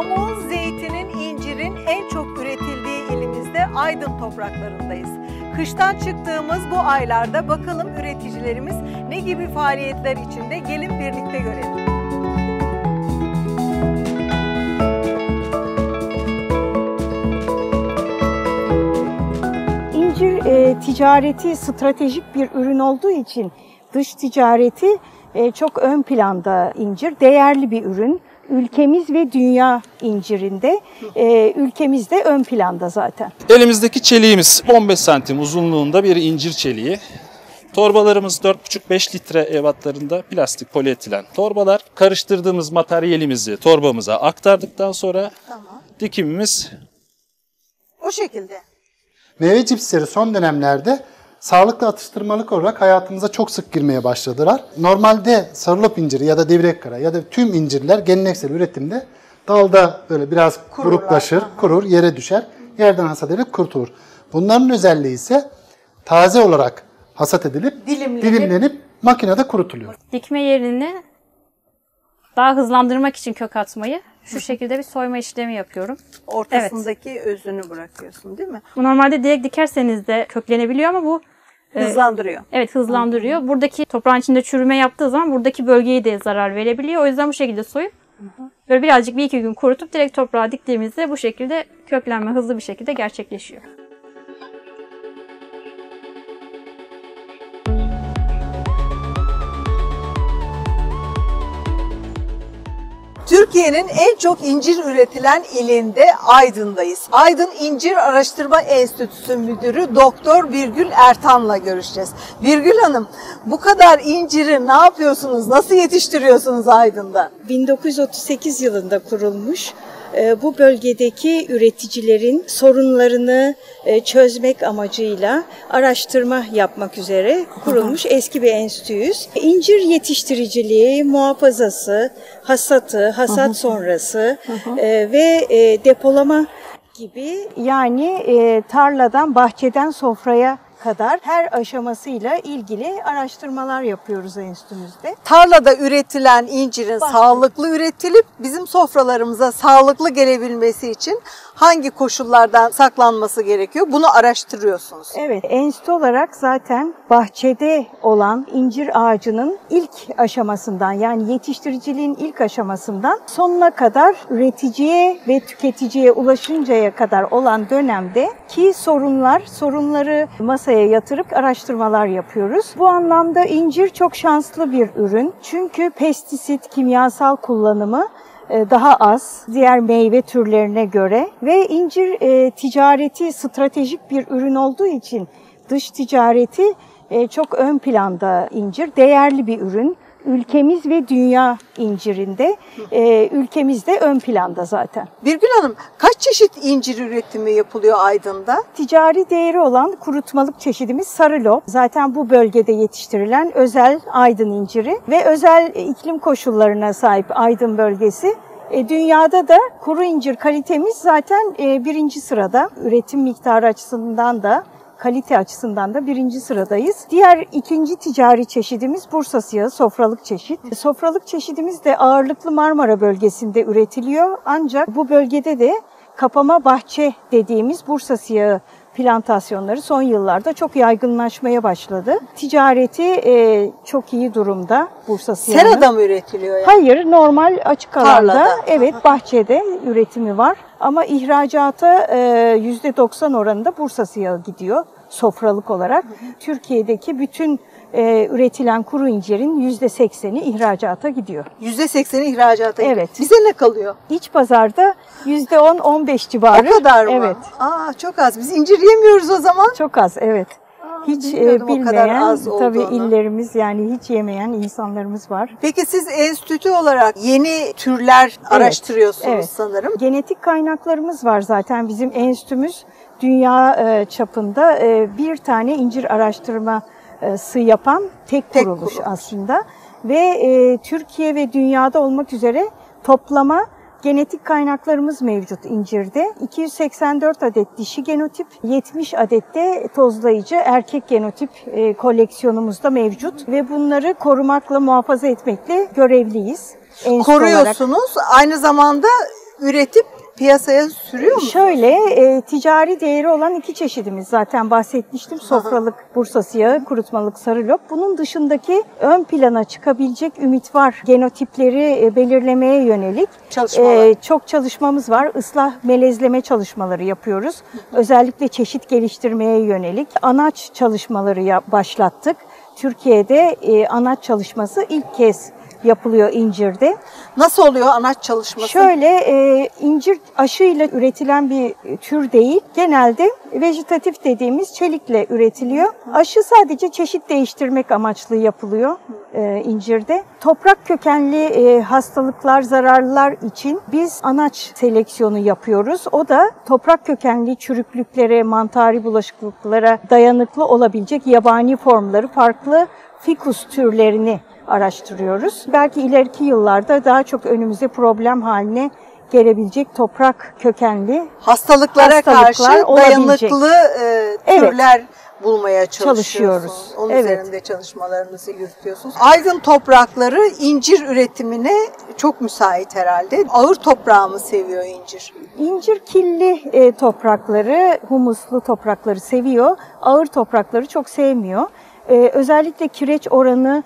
Pamuğun, zeytinin, incirin en çok üretildiği ilimizde Aydın topraklarındayız. Kıştan çıktığımız bu aylarda bakalım üreticilerimiz ne gibi faaliyetler içinde gelin birlikte görelim. İncir e, ticareti stratejik bir ürün olduğu için dış ticareti e, çok ön planda incir. Değerli bir ürün. Ülkemiz ve dünya incirinde e, ülkemiz de ön planda zaten. Elimizdeki çeliğimiz 15 santim uzunluğunda bir incir çeliği. Torbalarımız 4,5-5 litre ebatlarında plastik polietilen torbalar. Karıştırdığımız materyalimizi torbamıza aktardıktan sonra dikimimiz O şekilde. Meyve cipsleri son dönemlerde sağlıklı atıştırmalık olarak hayatımıza çok sık girmeye başladılar. Normalde sarılıp inciri ya da divrek kara ya da tüm incirler geleneksel üretimde dalda böyle biraz Kururlar, gruplaşır, kurur, yere düşer. Yerden hasat edilip kurtulur. Bunların özelliği ise taze olarak hasat edilip Dilimlenip- dilimlenip makinede kurutuluyor. Dikme yerini daha hızlandırmak için kök atmayı şu şekilde bir soyma işlemi yapıyorum. Ortasındaki özünü bırakıyorsun değil mi? Bu normalde direkt dikerseniz de köklenebiliyor ama bu e, Hızlandırıyor. evet hızlandırıyor. Buradaki toprağın içinde çürüme yaptığı zaman buradaki bölgeye de zarar verebiliyor. O yüzden bu şekilde soyup böyle birazcık bir iki gün kurutup direkt toprağa diktiğimizde bu şekilde köklenme hızlı bir şekilde gerçekleşiyor. Türkiye'nin en çok incir üretilen ilinde Aydın'dayız. Aydın İncir Araştırma Enstitüsü Müdürü Doktor Birgül Ertan'la görüşeceğiz. Birgül Hanım, bu kadar inciri ne yapıyorsunuz? Nasıl yetiştiriyorsunuz Aydın'da? 1938 yılında kurulmuş bu bölgedeki üreticilerin sorunlarını e, çözmek amacıyla araştırma yapmak üzere kurulmuş eski bir enstitüyüz. İncir yetiştiriciliği, muhafazası, hasatı, hasat sonrası e, ve e, depolama gibi yani tarladan, bahçeden sofraya kadar her aşamasıyla ilgili araştırmalar yapıyoruz enstitümüzde. Tarlada üretilen incirin sağlıklı üretilip bizim sofralarımıza sağlıklı gelebilmesi için hangi koşullardan saklanması gerekiyor? Bunu araştırıyorsunuz. Evet, enstitü olarak zaten bahçede olan incir ağacının ilk aşamasından yani yetiştiriciliğin ilk aşamasından sonuna kadar üreticiye ve tüketiciye ulaşıncaya kadar olan dönemde ki sorunlar, sorunları masaya yatırıp araştırmalar yapıyoruz. Bu anlamda incir çok şanslı bir ürün. Çünkü pestisit, kimyasal kullanımı e, daha az diğer meyve türlerine göre ve incir e, ticareti stratejik bir ürün olduğu için dış ticareti e, çok ön planda incir. Değerli bir ürün. Ülkemiz ve dünya incirinde e, ülkemizde ön planda zaten. Birgül Hanım, kaç çeşit incir üretimi yapılıyor Aydın'da? Ticari değeri olan kurutmalık çeşidimiz sarılo. Zaten bu bölgede yetiştirilen özel aydın inciri ve özel iklim koşullarına sahip aydın bölgesi. E, dünyada da kuru incir kalitemiz zaten e, birinci sırada. Üretim miktarı açısından da kalite açısından da birinci sıradayız. Diğer ikinci ticari çeşidimiz Bursa siyahı sofralık çeşit. Sofralık çeşidimiz de ağırlıklı Marmara bölgesinde üretiliyor. Ancak bu bölgede de kapama bahçe dediğimiz Bursa siyahı plantasyonları son yıllarda çok yaygınlaşmaya başladı. Ticareti e, çok iyi durumda Bursa siyahının. Serada mı üretiliyor yani? Hayır, normal açık alanda, Tarlada. evet bahçede üretimi var. Ama ihracata e, %90 oranında Bursa siyahı gidiyor sofralık olarak. Türkiye'deki bütün e, üretilen kuru incirin %80'i ihracata gidiyor. %80'i ihracata gidiyor. Evet. Bize ne kalıyor? İç pazarda %10-15 civarı. O kadar mı? Evet. Aa, çok az. Biz incir yemiyoruz o zaman. Çok az, evet. Hiç e, o kadar bilmeyen az tabii olduğunu. illerimiz yani hiç yemeyen insanlarımız var. Peki siz enstitü olarak yeni türler araştırıyorsunuz evet. sanırım. Genetik kaynaklarımız var zaten bizim enstitümüz dünya e, çapında e, bir tane incir araştırması yapan tek, Tek kuruluş kuruluş. aslında ve e, Türkiye ve dünyada olmak üzere toplama genetik kaynaklarımız mevcut incirde. 284 adet dişi genotip, 70 adet de tozlayıcı erkek genotip e, koleksiyonumuzda mevcut ve bunları korumakla, muhafaza etmekle görevliyiz. Enstitü olarak. Koruyorsunuz. Aynı zamanda üretip piyasaya sürüyor musunuz? Şöyle e, ticari değeri olan iki çeşidimiz zaten bahsetmiştim. Sofralık Bursa yağı, kurutmalık sarı lop. Bunun dışındaki ön plana çıkabilecek ümit var genotipleri e, belirlemeye yönelik Çalışmalar. e, çok çalışmamız var. Islah melezleme çalışmaları yapıyoruz. Özellikle çeşit geliştirmeye yönelik anaç çalışmaları başlattık. Türkiye'de e, anaç çalışması ilk kez yapılıyor incirde. Nasıl oluyor anaç çalışması? Şöyle e, incir aşıyla üretilen bir tür değil. Genelde vejetatif dediğimiz çelikle üretiliyor. Aşı sadece çeşit değiştirmek amaçlı yapılıyor e, incirde. Toprak kökenli e, hastalıklar, zararlılar için biz anaç seleksiyonu yapıyoruz. O da toprak kökenli çürüklüklere, mantari bulaşıklıklara dayanıklı olabilecek yabani formları, farklı fikus türlerini araştırıyoruz. Belki ileriki yıllarda daha çok önümüze problem haline gelebilecek toprak kökenli Hastalıklara Hastalıklar karşı olabilecek. dayanıklı e, Evet. türler bulmaya çalışıyorsunuz. Çalışıyoruz. Onun Evet. üzerinde çalışmalarınızı yürütüyorsunuz. Aydın toprakları incir üretimine çok müsait herhalde. Ağır toprağı mı seviyor incir? İncir killi e, toprakları, humuslu toprakları seviyor. Ağır toprakları çok sevmiyor. E, özellikle kireç oranı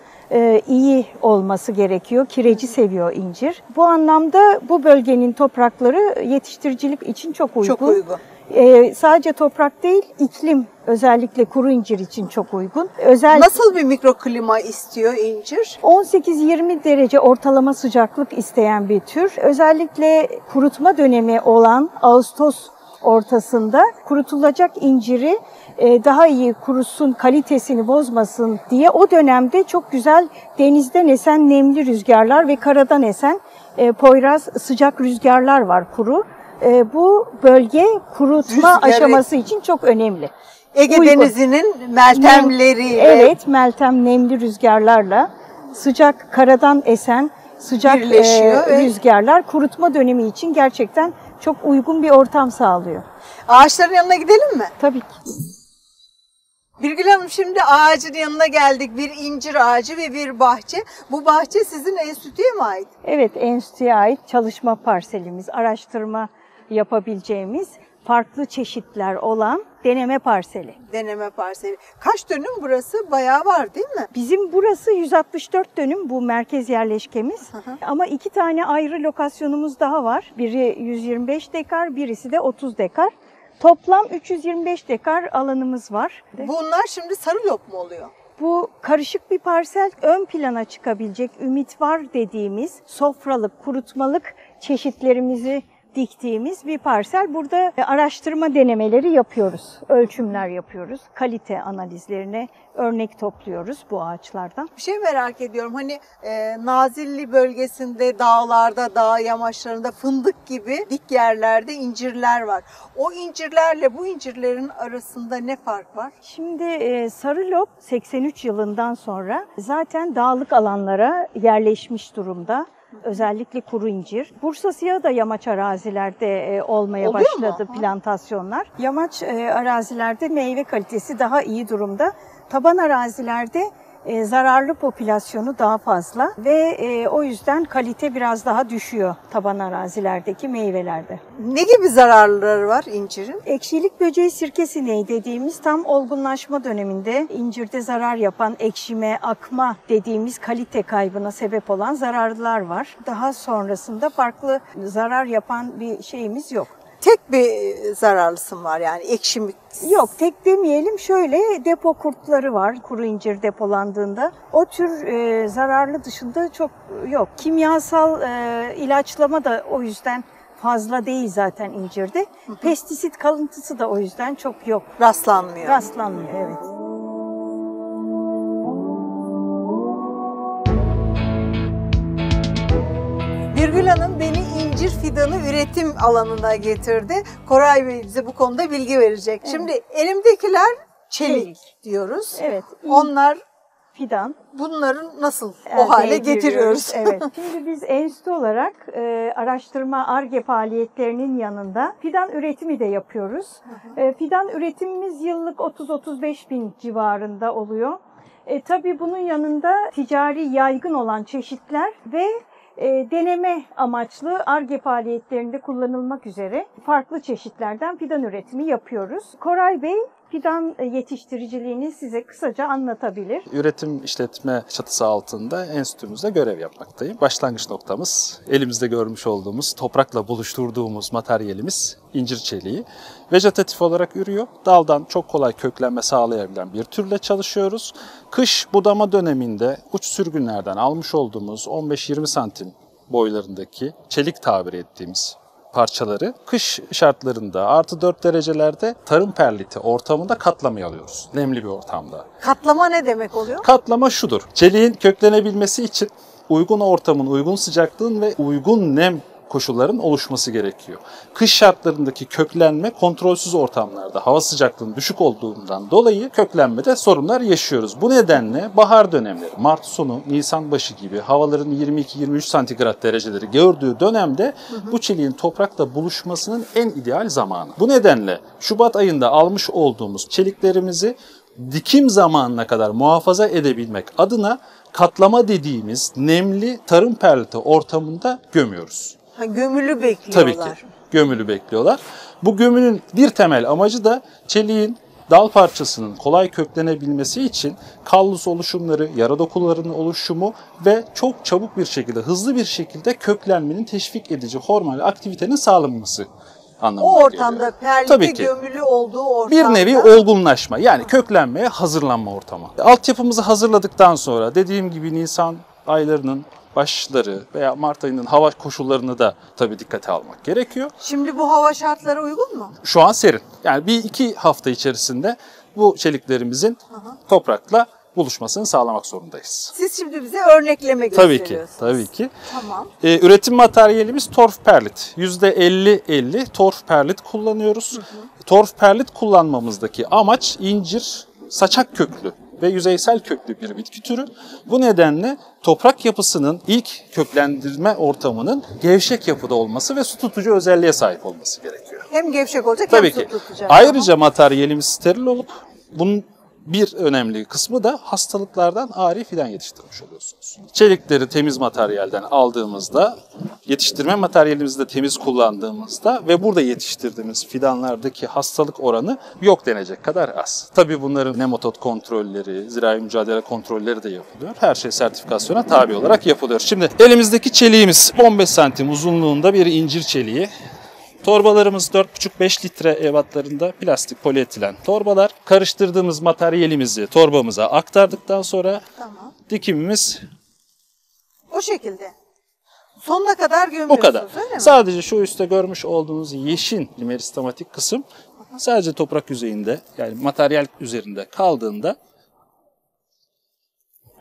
iyi olması gerekiyor. Kireci seviyor incir. Bu anlamda bu bölgenin toprakları yetiştiricilik için çok uygun. Çok uygun. E, sadece toprak değil, iklim özellikle kuru incir için çok uygun. Özel Nasıl bir mikroklima istiyor incir? 18-20 derece ortalama sıcaklık isteyen bir tür. Özellikle kurutma dönemi olan Ağustos ortasında kurutulacak inciri e, daha iyi kurusun, kalitesini bozmasın diye o dönemde çok güzel denizden esen nemli rüzgarlar ve karadan esen e, poyraz sıcak rüzgarlar var kuru. E, Bu bölge kurutma Rüzgarı- aşaması için çok önemli. Ege Uygun. Denizinin meltemleriyle Evet, meltem nemli rüzgarlarla sıcak karadan esen sıcak Birleşiyor e, rüzgarlar kurutma dönemi için gerçekten çok uygun bir ortam sağlıyor. ağaçların yanına gidelim mi? Tabii ki. Birgül Hanım şimdi ağacın yanına geldik. Bir incir ağacı ve bir bahçe. Bu bahçe sizin enstitüye mi ait? Evet, enstitüye ait çalışma parselimiz, araştırma yapabileceğimiz farklı çeşitler olan deneme parseli. Deneme parseli. Kaç dönüm burası? Bayağı var değil mi? Bizim burası 164 dönüm bu merkez yerleşkemiz. Ama iki tane ayrı lokasyonumuz daha var. Biri 125 dekar, birisi de 30 dekar. Toplam 325 dekar alanımız var. Bunlar şimdi sarı lop mu oluyor? Bu karışık bir parsel ön plana çıkabilecek ümit var dediğimiz sofralık, kurutmalık çeşitlerimizi diktiğimiz bir parsel. Burada araştırma denemeleri yapıyoruz. Ölçümler yapıyoruz. Kalite analizlerine örnek topluyoruz bu ağaçlardan. Bir şey merak ediyorum. Hani e, Nazilli bölgesinde dağlarda, dağ yamaçlarında fındık gibi dik yerlerde incirler var. O incirlerle bu incirlerin arasında ne fark var? Şimdi e, Sarılop 83 yılından sonra zaten dağlık alanlara yerleşmiş durumda. Özellikle kuru incir. Bursa siyahı da yamaç arazilerde e, olmaya Oluyor mu? başladı plantasyonlar. Yamaç e, arazilerde meyve kalitesi daha iyi durumda. Taban arazilerde e, zararlı popülasyonu daha fazla ve e, o yüzden kalite biraz daha düşüyor taban arazilerdeki meyvelerde. Ne gibi zararları var incirin? Ekşilik böceği sirke sineği dediğimiz tam olgunlaşma döneminde incirde zarar yapan ekşime, akma dediğimiz kalite kaybına sebep olan zararlılar var. Daha sonrasında farklı zarar yapan bir şeyimiz yok. Tek bir e, zararlısı var yani ekşimik. Yok tek demeyelim şöyle depo kurtları var kuru incir depolandığında. O tür e, zararlı dışında çok yok. Kimyasal e, ilaçlama da o yüzden fazla değil zaten incirde. Pestisit kalıntısı da o yüzden çok yok. Rastlanmıyor. Rastlanmıyor evet. Birgül Hanım beni incir fidanı üretim alanına getirdi. Koray Bey bize bu konuda bilgi verecek. Şimdi elimdekiler çelik, Çelik. diyoruz. Evet. Onlar Fidan. bunların nasıl elde o hale getiriyoruz? Evet. Şimdi biz enstitü olarak e, araştırma ARGE faaliyetlerinin yanında fidan üretimi de yapıyoruz. E, fidan üretimimiz yıllık 30-35 bin civarında oluyor. E, tabii bunun yanında ticari yaygın olan çeşitler ve e, deneme amaçlı ARGE faaliyetlerinde kullanılmak üzere farklı çeşitlerden fidan üretimi yapıyoruz. Koray Bey fidan e, yetiştiriciliğini size kısaca anlatabilir. Üretim işletme çatısı altında enstitümüzde görev yapmaktayım. Başlangıç noktamız elimizde görmüş olduğumuz toprakla buluşturduğumuz materyalimiz incir çeliği. Vejetatif olarak ürüyor. Daldan çok kolay köklenme sağlayabilen bir türle çalışıyoruz. Kış budama döneminde uç sürgünlerden almış olduğumuz 15-20 santim boylarındaki çelik tabir ettiğimiz parçaları kış şartlarında artı 4 derecelerde tarım perliti ortamında katlamaya alıyoruz. Nemli bir ortamda. Katlama ne demek oluyor? Katlama şudur. Çeliğin köklenebilmesi için uygun ortamın, uygun sıcaklığın ve uygun nem koşulların oluşması gerekiyor. Kış şartlarındaki köklenme kontrolsüz ortamlarda hava sıcaklığının düşük olduğundan dolayı köklenmede sorunlar yaşıyoruz. Bu nedenle bahar dönemleri, Mart sonu, Nisan başı gibi havaların 22-23 santigrat dereceleri gördüğü dönemde bu çeliğin toprakla buluşmasının en ideal zamanı. Bu nedenle Şubat ayında almış olduğumuz çeliklerimizi dikim zamanına kadar muhafaza edebilmek adına katlama dediğimiz nemli tarım perliti ortamında gömüyoruz. Ha, gömülü bekliyorlar. Tabii ki gömülü bekliyorlar. Bu gömünün bir temel amacı da çeliğin dal parçasının kolay köklenebilmesi için kallus oluşumları, yara dokularının oluşumu ve çok çabuk bir şekilde, hızlı bir şekilde köklenmenin teşvik edici hormonal aktivitenin sağlanması anlamına O ortamda geliyor. perlite ki. gömülü olduğu ortamda. Bir nevi olgunlaşma yani köklenmeye hazırlanma ortamı. Altyapımızı hazırladıktan sonra dediğim gibi Nisan aylarının başları veya Mart ayının hava koşullarını da tabii dikkate almak gerekiyor. Şimdi bu hava şartları uygun mu? Şu an serin. Yani bir iki hafta içerisinde bu çeliklerimizin toprakla buluşmasını sağlamak zorundayız. Siz şimdi bize örnekleme Tabii ki, tabii ki. Tamam. Ee, üretim materyalimiz torf perlit. %50-50 torf perlit kullanıyoruz. Torf perlit kullanmamızdaki amaç incir saçak köklü ve yüzeysel köklü bir bitki türü. Bu nedenle toprak yapısının ilk köklendirme ortamının gevşek yapıda olması ve su tutucu özelliğe sahip olması gerekiyor. Hem gevşek olacak Tabii hem ki. su tutacak. Ayrıca materyalimiz steril olup bunun bir önemli kısmı da hastalıklardan ari fidan yetiştirmiş oluyorsunuz. Çelikleri temiz materyalden aldığımızda, yetiştirme materyalimizi de temiz kullandığımızda ve burada yetiştirdiğimiz fidanlardaki hastalık oranı yok denecek kadar az. Tabii bunların nematod kontrolleri, zirai mücadele kontrolleri de yapılıyor. Her şey sertifikasyona tabi olarak yapılıyor. Şimdi elimizdeki çeliğimiz 15 santim uzunluğunda bir incir çeliği. Torbalarımız 4,5-5 litre ebatlarında plastik polietilen torbalar. Karıştırdığımız materyalimizi torbamıza aktardıktan sonra Tamam. dikimimiz O şekilde. Sonuna kadar o gömüyorsunuz kadar. öyle mi? Sadece şu üstte görmüş olduğunuz yeşil meristematik kısım sadece toprak yüzeyinde yani materyal üzerinde kaldığında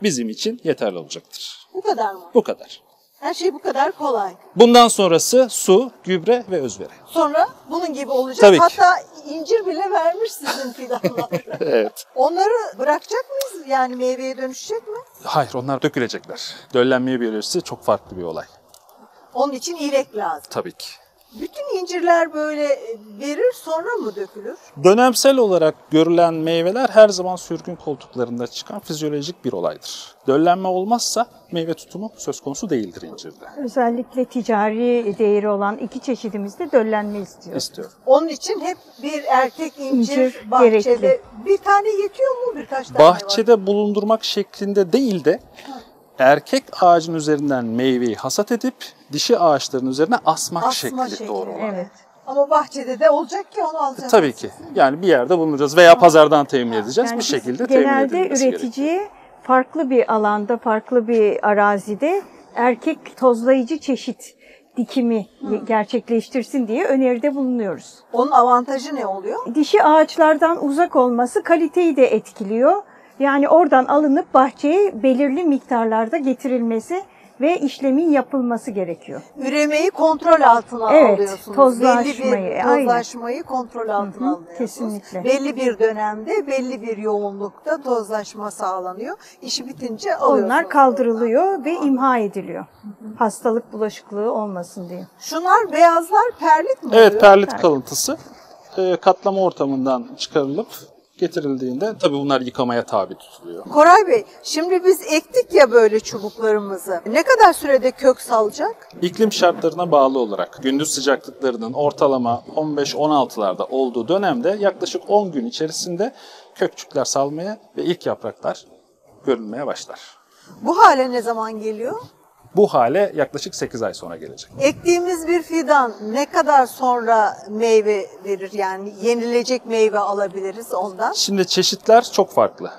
bizim için yeterli olacaktır. Bu kadar mı? Bu kadar. Her şey bu kadar kolay. Bundan sonrası su, gübre ve özveri. Sonra bunun gibi olacak. Tabii ki. Hatta incir bile vermiş sizin fidanlar. Evet. Onları bırakacak mıyız? Yani meyveye dönüşecek mi? Hayır onlar dökülecekler. Döllenmeye biyolojisi çok farklı bir olay. Onun için ilek lazım. Tabii ki. Bütün incirler böyle e, verir sonra mı dökülür? Dönemsel olarak görülen meyveler her zaman sürgün koltuklarında çıkan fizyolojik bir olaydır. Döllenme olmazsa meyve tutumu söz konusu değildir incirde. Özellikle ticari değeri olan iki çeşidimizde döllenme istiyor. İstiyorum. Onun için hep bir erkek incir, İncir bahçede. gerekli. Bir tane yetiyor mu? Birkaç tane var. Bahçede bulundurmak şeklinde değil de erkek ağacın üzerinden meyveyi hasat edip dişi ağaçların üzerine asmak Asma şekli şekli, doğru olan. Evet. Ama bahçede de olacak ki onu alacağız. Tabii ki. Yani bir yerde bulunacağız veya pazardan temin edeceğiz. Yani bir şekilde temin genelde edilmesi gerekiyor. üreticiye farklı bir alanda, farklı bir arazide erkek tozlayıcı çeşit dikimi gerçekleştirsin diye öneride bulunuyoruz. Onun avantajı ne oluyor? Dişi ağaçlardan uzak olması kaliteyi de etkiliyor. Yani oradan alınıp bahçeye belirli miktarlarda getirilmesi ve işlemin yapılması gerekiyor. Üremeyi kontrol altına Evet, alıyorsunuz. tozlaşmayı, Belli bir aynen. tozlaşmayı kontrol altına Hı hı, alıyorsunuz. kesinlikle. Belli bir dönemde, belli bir yoğunlukta tozlaşma sağlanıyor. İşi bitince alıyorsunuz. Onlar kaldırılıyor ve imha ediliyor. Hastalık bulaşıklığı olmasın diye. Şunlar beyazlar perlit mi Evet oluyor? perlit kalıntısı e, katlama ortamından çıkarılıp Getirildiğinde tabii bunlar yıkamaya tabi tutuluyor. Koray Bey, şimdi biz ektik ya böyle çubuklarımızı. Ne kadar sürede kök salacak? İklim şartlarına bağlı olarak gündüz sıcaklıklarının ortalama 15-16'larda olduğu dönemde yaklaşık 10 gün içerisinde kökçükler salmaya ve ilk yapraklar görünmeye başlar. Bu hale ne zaman geliyor? Bu hale yaklaşık 8 ay sonra gelecek. Ektiğimiz bir fidan ne kadar sonra meyve verir? Yani yenilecek meyve alabiliriz ondan. Şimdi çeşitler çok farklı.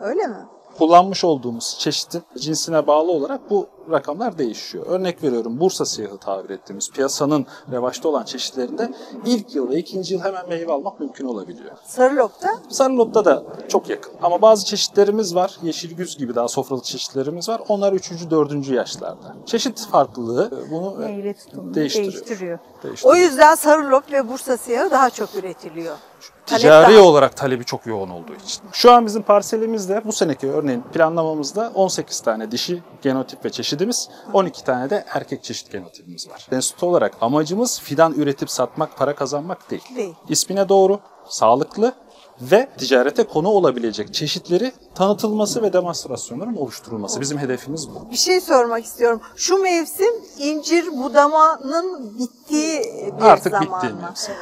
Öyle mi? kullanmış olduğumuz çeşitin cinsine bağlı olarak bu rakamlar değişiyor. Örnek veriyorum Bursa siyahı tabir ettiğimiz piyasanın revaçta olan çeşitlerinde ilk yıl ve ikinci yıl hemen meyve almak mümkün olabiliyor. Sarılopta Sarılop'ta da çok yakın. Ama bazı çeşitlerimiz var. Yeşil güz gibi daha sofralık çeşitlerimiz var. Onlar 3. 4. yaşlarda. Çeşit farklılığı bunu Meyve tutumunu değiştiriyor. değiştiriyor. değiştiriyor. o yüzden sarılop ve Bursa siyahı daha çok üretiliyor. Talep Ticari daha- olarak talebi çok yoğun olduğu için. Şu an bizim parselimizde bu seneki örneğin planlamamızda 18 tane dişi genotip ve çeşidimiz, 12 tane de erkek çeşit genotipimiz var. Enstitü olarak amacımız fidan üretip satmak, para kazanmak değil. Değil. İsmine doğru, sağlıklı ve ticarete konu olabilecek çeşitleri tanıtılması ve demonstrasyonların oluşturulması. Bizim hedefimiz bu. Bir şey sormak istiyorum. Şu mevsim incir budamanın bittiği bir Artık zaman bitti mı? mevsim.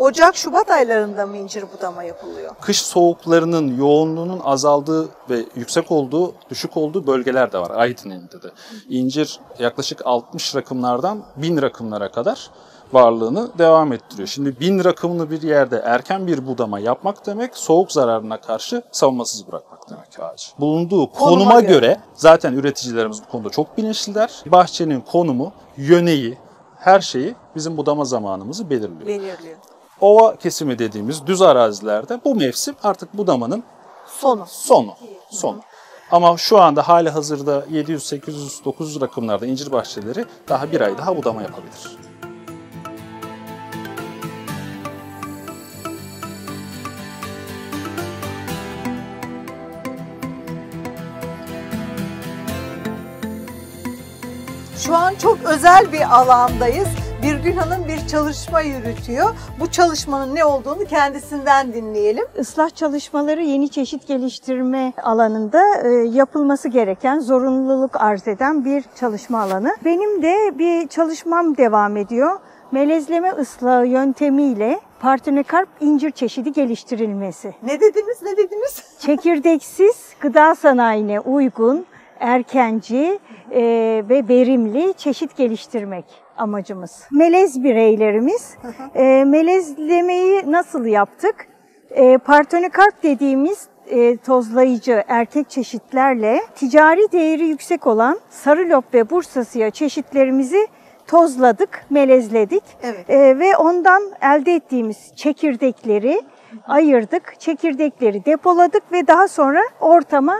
Ocak, Şubat aylarında mı incir budama yapılıyor? kış soğuklarının yoğunluğunun azaldığı ve yüksek olduğu, düşük olduğu bölgeler de var. Aydın ilinde de. İncir yaklaşık 60 rakımlardan 1000 rakımlara kadar varlığını devam ettiriyor. Şimdi 1000 rakımlı bir yerde erken bir budama yapmak demek soğuk zararına karşı savunmasız bırakmak demek ağacı. Bulunduğu Konuma konuma göre. göre zaten üreticilerimiz bu konuda çok bilinçliler. Bahçenin konumu, yöneyi, her şeyi bizim budama zamanımızı belirliyor. Belirliyor. Ova kesimi dediğimiz düz arazilerde bu mevsim artık budamanın Sonu. sonu. Sonu. Ama şu anda hali hazırda 700, 800, 900 rakımlarda incir bahçeleri daha bir ay daha budama yapabilir. Şu an çok özel bir alandayız. Birgül Hanım bir çalışma yürütüyor. Bu çalışmanın ne olduğunu kendisinden dinleyelim. Islah çalışmaları yeni çeşit geliştirme alanında e, yapılması gereken, zorunluluk arz eden bir çalışma alanı. Benim de bir çalışmam devam ediyor. Melezleme ıslahı yöntemiyle Partenokarp incir çeşidi geliştirilmesi. Ne dediniz, ne dediniz? Çekirdeksiz gıda sanayine uygun, erkenci e, ve verimli çeşit geliştirmek amacımız. Melez bireylerimiz, e, melezlemeyi nasıl yaptık? E, Partenokarp dediğimiz e, tozlayıcı erkek çeşitlerle ticari değeri yüksek olan sarılop ve bursa siyah çeşitlerimizi tozladık, melezledik Evet. E, ve ondan elde ettiğimiz çekirdekleri ayırdık, çekirdekleri depoladık ve daha sonra ortama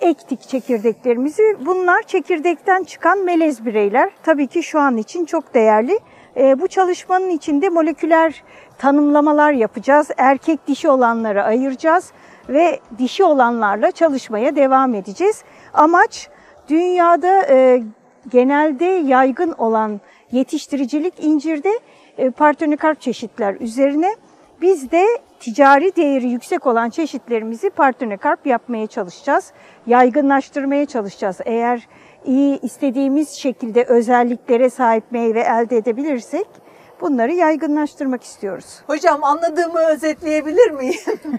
ektik çekirdeklerimizi. Bunlar çekirdekten çıkan melez bireyler. Tabii ki şu an için çok değerli. E, bu çalışmanın içinde moleküler tanımlamalar yapacağız. Erkek dişi olanları ayıracağız ve dişi olanlarla çalışmaya devam edeceğiz. Amaç dünyada e, genelde yaygın olan yetiştiricilik incirde e, partenokarp çeşitler üzerine biz de ticari değeri yüksek olan çeşitlerimizi partenokarp yapmaya çalışacağız. Yaygınlaştırmaya çalışacağız. Eğer iyi istediğimiz şekilde özelliklere sahip meyve elde edebilirsek bunları yaygınlaştırmak istiyoruz. Hocam anladığımı özetleyebilir miyim?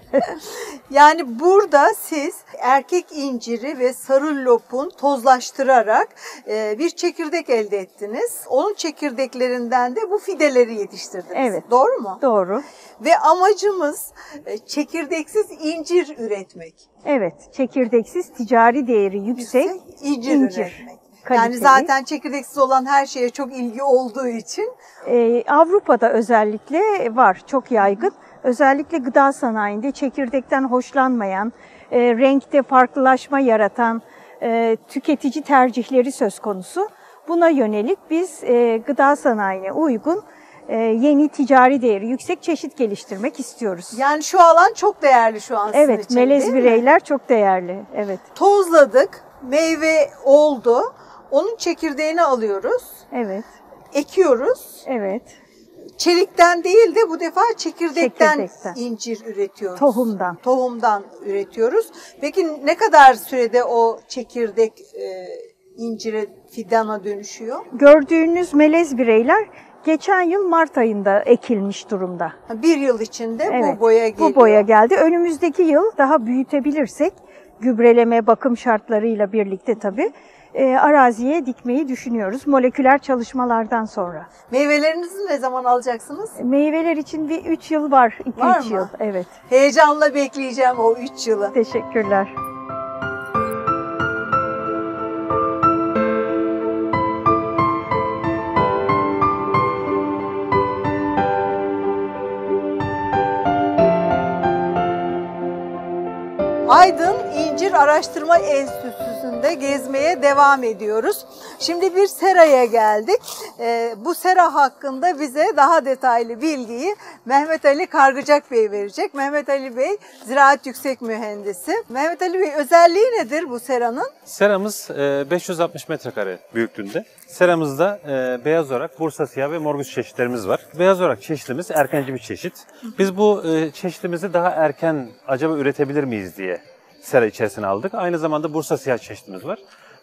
yani burada siz erkek inciri ve sarı lopun tozlaştırarak e, bir çekirdek elde ettiniz. Onun çekirdeklerinden de bu fideleri yetiştirdiniz. Evet. Doğru mu? Doğru. Ve amacımız e, çekirdeksiz incir üretmek. Evet, çekirdeksiz ticari değeri yüksek, incir, incir. üretmek. Yani Kaliteli. zaten çekirdeksiz olan her şeye çok ilgi olduğu için Ee, Avrupa'da özellikle var, çok yaygın. Özellikle gıda sanayinde çekirdekten hoşlanmayan, e, renkte farklılaşma yaratan e, tüketici tercihleri söz konusu. Buna yönelik biz e, gıda sanayine uygun e, yeni ticari değeri yüksek çeşit geliştirmek istiyoruz. yani şu alan çok değerli şu an sizin Evet, için melez değil mi? bireyler çok değerli. Evet, Tozladık, meyve oldu. Onun çekirdeğini alıyoruz, evet, ekiyoruz. evet. çelikten değil de bu defa çekirdekten, Çekirdekten. incir üretiyoruz. Tohumdan. Tohumdan üretiyoruz. Peki ne kadar sürede o çekirdek e, incire fidana dönüşüyor? Gördüğünüz melez bireyler geçen yıl Mart ayında ekilmiş durumda. Bir yıl içinde Evet, bu boya geliyor. Bu boya geldi. Önümüzdeki yıl daha büyütebilirsek gübreleme, bakım şartlarıyla birlikte tabii e, araziye dikmeyi düşünüyoruz moleküler çalışmalardan sonra. Meyvelerinizi ne zaman alacaksınız? Meyveler için bir 3 yıl var, 2-3 Var mı? yıl. Evet. Heyecanla bekleyeceğim o 3 yılı. Teşekkürler. Aydın İncir Araştırma Enstitüsü'nde gezmeye devam ediyoruz. Şimdi bir seraya geldik. Ee, bu sera hakkında bize daha detaylı bilgiyi Mehmet Ali Kargıcak Bey verecek. Mehmet Ali Bey Ziraat Yüksek Mühendisi. Mehmet Ali Bey özelliği nedir bu seranın? Seramız e, 560 metrekare büyüklüğünde. Seramızda e, beyaz orak, Bursa siyah ve morgus çeşitlerimiz var. Beyaz orak çeşitimiz erkenci bir çeşit. Biz bu e, çeşitimizi daha erken acaba üretebilir miyiz diye sera içerisine aldık. Aynı zamanda Bursa siyah çeşitimiz var.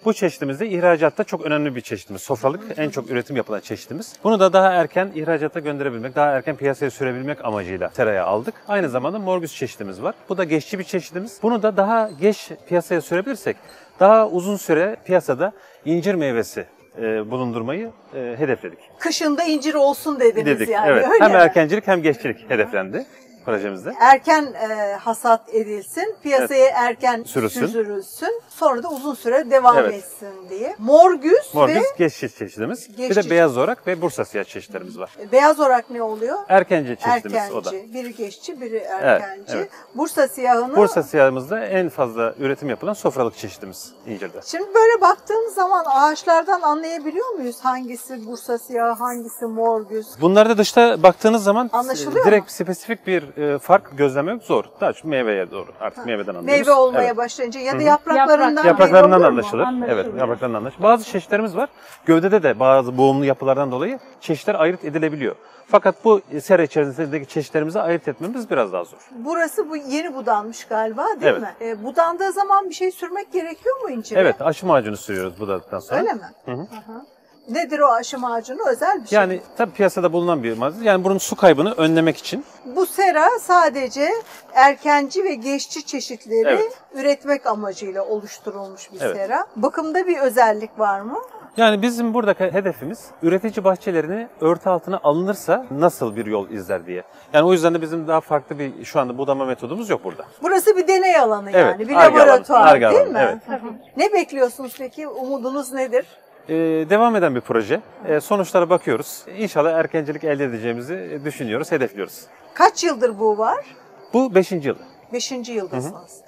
Bu çeşitimiz de ihracatta çok önemli bir çeşitimiz. Sofralık en çok üretim yapılan çeşitimiz. Bunu da daha erken ihracata gönderebilmek, daha erken piyasaya sürebilmek amacıyla seraya aldık. Aynı zamanda morgus çeşitimiz var. Bu da geçici bir çeşitimiz. Bunu da daha geç piyasaya sürebilirsek daha uzun süre piyasada incir meyvesi e, bulundurmayı e, hedefledik. Kışında incir olsun dediniz Dedik. yani evet. öyle Hem mi? erkencilik hem geççilik hedeflendi projemizde. Erken e, hasat edilsin, piyasaya erken Sürülsün. süzülsün, sonra da uzun süre devam Evet. etsin diye. Morgüs, Morgus ve geç çeşitimiz. Geç bir de beyaz orak ve Bursa siyah çeşitlerimiz var. beyaz orak ne oluyor? Erkenci çeşitimiz Erkenci. o da. Biri geççi, biri erkenci. evet. Bursa siyahını Bursa siyahımızda en fazla üretim yapılan sofralık çeşitimiz incirde. Şimdi böyle baktığımız zaman ağaçlardan anlayabiliyor muyuz hangisi Bursa siyahı, hangisi morgüs? Bunlarda dışta baktığınız zaman Anlaşılıyor e, direkt mu? spesifik bir e, fark gözlemek zor. Daha çok meyveye doğru. Artık meyveden anlıyoruz. Meyve olmaya Evet. başlayınca ya da yapraklarından Yapraklarından olur mu? anlaşılır. Anlaşılıyor. Evet, yapraklarından anlaşılır. Bazı çeşitlerimiz var. Gövdede de bazı boğumlu yapılardan dolayı çeşitler ayırt edilebiliyor. Fakat bu sera içerisindeki çeşitlerimizi ayırt etmemiz biraz daha zor. Burası bu yeni budanmış galiba değil Evet. mi? E, budandığı zaman bir şey sürmek gerekiyor mu incire? Evet, aşı macunu sürüyoruz budadıktan sonra. Öyle mi? Hı hı. Aha. Nedir o aşı macunu? Özel bir şey. Yani tabii piyasada bulunan bir malzeme. Yani bunun su kaybını önlemek için Bu sera sadece erkenci ve geçici çeşitleri Evet. üretmek amacıyla oluşturulmuş bir Evet. sera. Bakımda bir özellik var mı? Yani bizim buradaki hedefimiz üretici bahçelerini örtü altına alınırsa nasıl bir yol izler diye. Yani o yüzden de bizim daha farklı bir şu anda budama metodumuz yok burada. Burası bir deney alanı Evet, yani, bir Ar-Ge laboratuvar alanı, değil alanı, mi? evet. Ne bekliyorsunuz peki? Umudunuz nedir? Ee, devam eden bir proje. Ee, sonuçlara bakıyoruz. İnşallah erkencilik elde edeceğimizi düşünüyoruz, hedefliyoruz. Kaç yıldır bu var? Bu 5. yılı. Beşinci yıldasınız.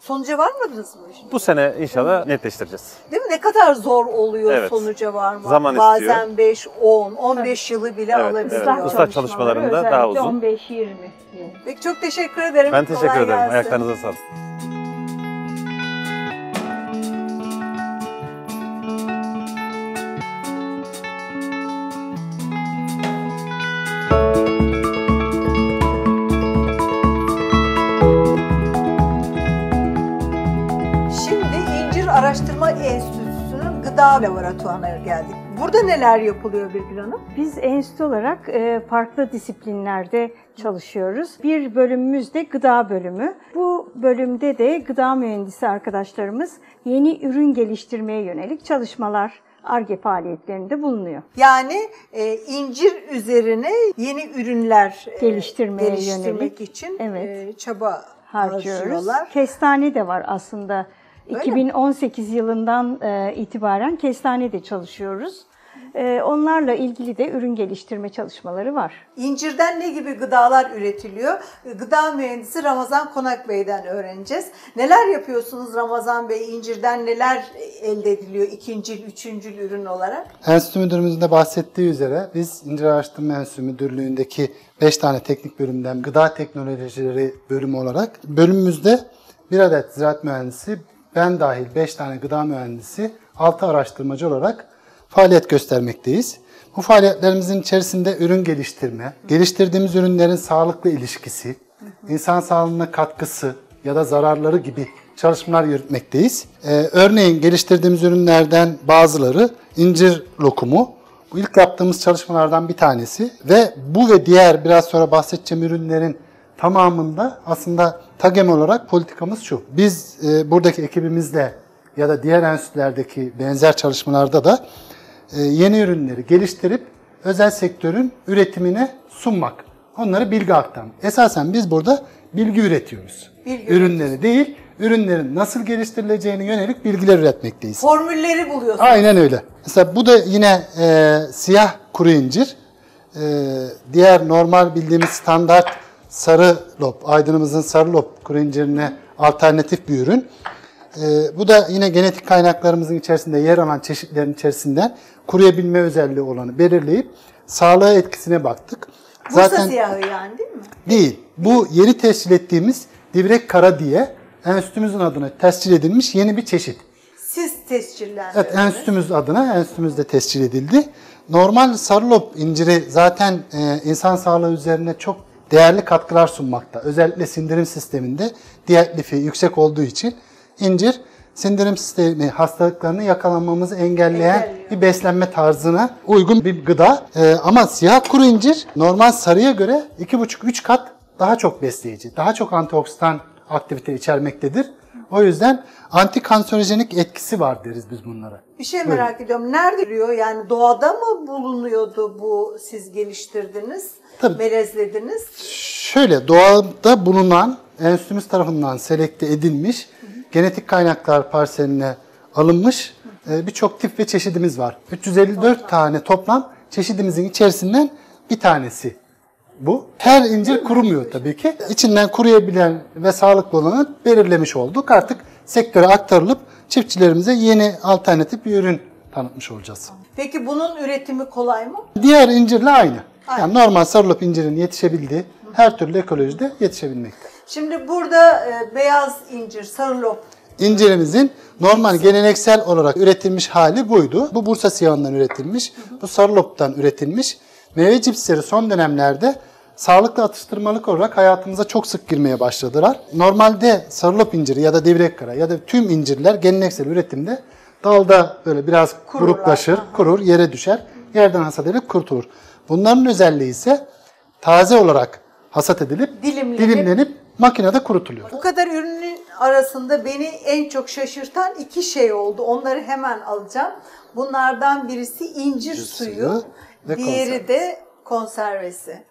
Sonuca varmadınız mı? şimdi? Bu sene inşallah netleştireceğiz. Değil mi? Ne kadar zor oluyor Evet. sonuca varmak. Zaman Bazen istiyor. 5, 10, 15 yılı bile Evet, alabiliyor. evet. Islah çalışmalarında daha uzun. 15-20. Peki çok teşekkür ederim. Ben teşekkür Kolay ederim. gelsin. Ayaklarınıza sağlık. Gıda laboratuvarına geldik. Burada neler yapılıyor Birgül Hanım? Biz enstitü olarak e, farklı disiplinlerde çalışıyoruz. Bir bölümümüz de gıda bölümü. Bu bölümde de gıda mühendisi arkadaşlarımız yeni ürün geliştirmeye yönelik çalışmalar, ARGE faaliyetlerinde bulunuyor. Yani e, incir üzerine yeni ürünler e, Geliştirmeye geliştirmek yönelik. için Evet. e, çaba harcıyoruz. Kestane de var aslında. Öyle 2018 yılından e, itibaren kestane de çalışıyoruz. E, onlarla ilgili de ürün geliştirme çalışmaları var. İncirden ne gibi gıdalar üretiliyor? Gıda mühendisi Ramazan Konak Bey'den öğreneceğiz. Neler yapıyorsunuz Ramazan Bey? İncirden neler elde ediliyor ikincil, üçüncül ürün olarak? Enstitü müdürümüzün de bahsettiği üzere biz İncir Araştırma Enstitüsü Müdürlüğü'ndeki 5 tane teknik bölümden gıda teknolojileri bölümü olarak bölümümüzde bir adet ziraat mühendisi, ben dahil 5 tane gıda mühendisi, 6 araştırmacı olarak faaliyet göstermekteyiz. Bu faaliyetlerimizin içerisinde ürün geliştirme, geliştirdiğimiz ürünlerin sağlıklı ilişkisi, insan sağlığına katkısı ya da zararları gibi çalışmalar yürütmekteyiz. Ee, örneğin geliştirdiğimiz ürünlerden bazıları incir lokumu. Bu ilk yaptığımız çalışmalardan bir tanesi ve bu ve diğer biraz sonra bahsedeceğim ürünlerin tamamında aslında TAGEM olarak politikamız şu. Biz e, buradaki ekibimizle ya da diğer enstitülerdeki benzer çalışmalarda da e, yeni ürünleri geliştirip özel sektörün üretimine sunmak. Onlara bilgi aktarmak. Esasen biz burada bilgi üretiyoruz. Bilgi Ürünleri değil, ürünlerin nasıl geliştirileceğine yönelik bilgiler üretmekteyiz. Formülleri buluyorsunuz. Aynen öyle. Mesela bu da yine e, siyah kuru incir. E, diğer normal bildiğimiz standart sarı lop, aydınımızın sarı lop kuru incirine alternatif bir ürün. E, bu da yine genetik kaynaklarımızın içerisinde yer alan çeşitlerin içerisinden kuruyabilme özelliği olanı belirleyip sağlığa etkisine baktık. Bursa siyahı yani değil mi? Değil. Bu yeni tescil ettiğimiz divrek kara diye enstitümüzün adına tescil edilmiş yeni bir çeşit. Siz tescillendiniz. Evet, enstitümüz adına enstitümüzde tescil edildi. Normal sarılop inciri zaten e, insan sağlığı üzerine çok değerli katkılar sunmakta. Özellikle sindirim sisteminde diyet lifi yüksek olduğu için incir sindirim sistemi hastalıklarını yakalanmamızı engelleyen Engelliyor. bir beslenme tarzına uygun bir gıda. E, ama siyah kuru incir normal sarıya göre 2,5-3 kat daha çok besleyici, daha çok antioksidan aktivite içermektedir. O yüzden antikanserojenik etkisi var deriz biz bunlara. Bir şey merak ediyorum. Nerede duruyor? Yani doğada mı bulunuyordu bu siz geliştirdiniz, Tabii. melezlediniz? Şöyle doğada bulunan enstitümüz tarafından selekte edilmiş genetik kaynaklar parseline alınmış e, birçok tip ve çeşidimiz var. 354 tane toplam çeşidimizin içerisinden bir tanesi bu. Her incir kurumuyor tabii ki. İçinden kuruyabilen ve sağlıklı olanı belirlemiş olduk. Artık sektöre aktarılıp çiftçilerimize yeni alternatif bir ürün tanıtmış olacağız. Peki bunun üretimi kolay mı? Diğer incirle aynı. Yani normal sarılıp incirin yetişebildiği her türlü ekolojide yetişebilmekte. Şimdi burada e, beyaz incir, sarılop İncirimizin normal geleneksel olarak üretilmiş hali buydu. Bu Bursa siyahından üretilmiş, bu sarıloptan üretilmiş. Meyve cipsleri son dönemlerde sağlıklı atıştırmalık olarak hayatımıza çok sık girmeye başladılar. Normalde sarılop inciri ya da divrek kara ya da tüm incirler geleneksel üretimde dalda böyle biraz Kururlar. gruplaşır, kurur, yere düşer. Yerden hasat edilip kurtulur. Bunların özelliği ise taze olarak hasat edilip Dilimlenip- dilimlenip makinede kurutuluyor. Bu kadar ürünün arasında beni en çok şaşırtan iki şey oldu. Onları hemen alacağım. Bunlardan birisi incir suyu, suyu ve diğeri konserve. de konservesi.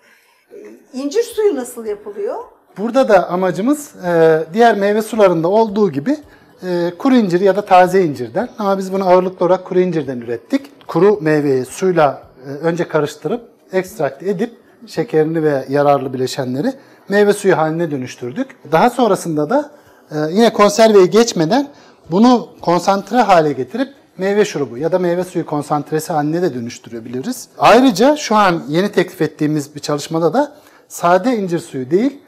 İncir suyu nasıl yapılıyor? Burada da amacımız e, diğer meyve sularında olduğu gibi e, kuru incir ya da taze incirden ama biz bunu ağırlıklı olarak kuru incirden ürettik. Kuru meyveyi suyla e, önce karıştırıp ekstrakt edip şekerini ve yararlı bileşenleri meyve suyu haline dönüştürdük. Daha sonrasında da yine konserveyi geçmeden bunu konsantre hale getirip meyve şurubu ya da meyve suyu konsantresi haline de dönüştürebiliriz. Ayrıca şu an yeni teklif ettiğimiz bir çalışmada da sade incir suyu değil,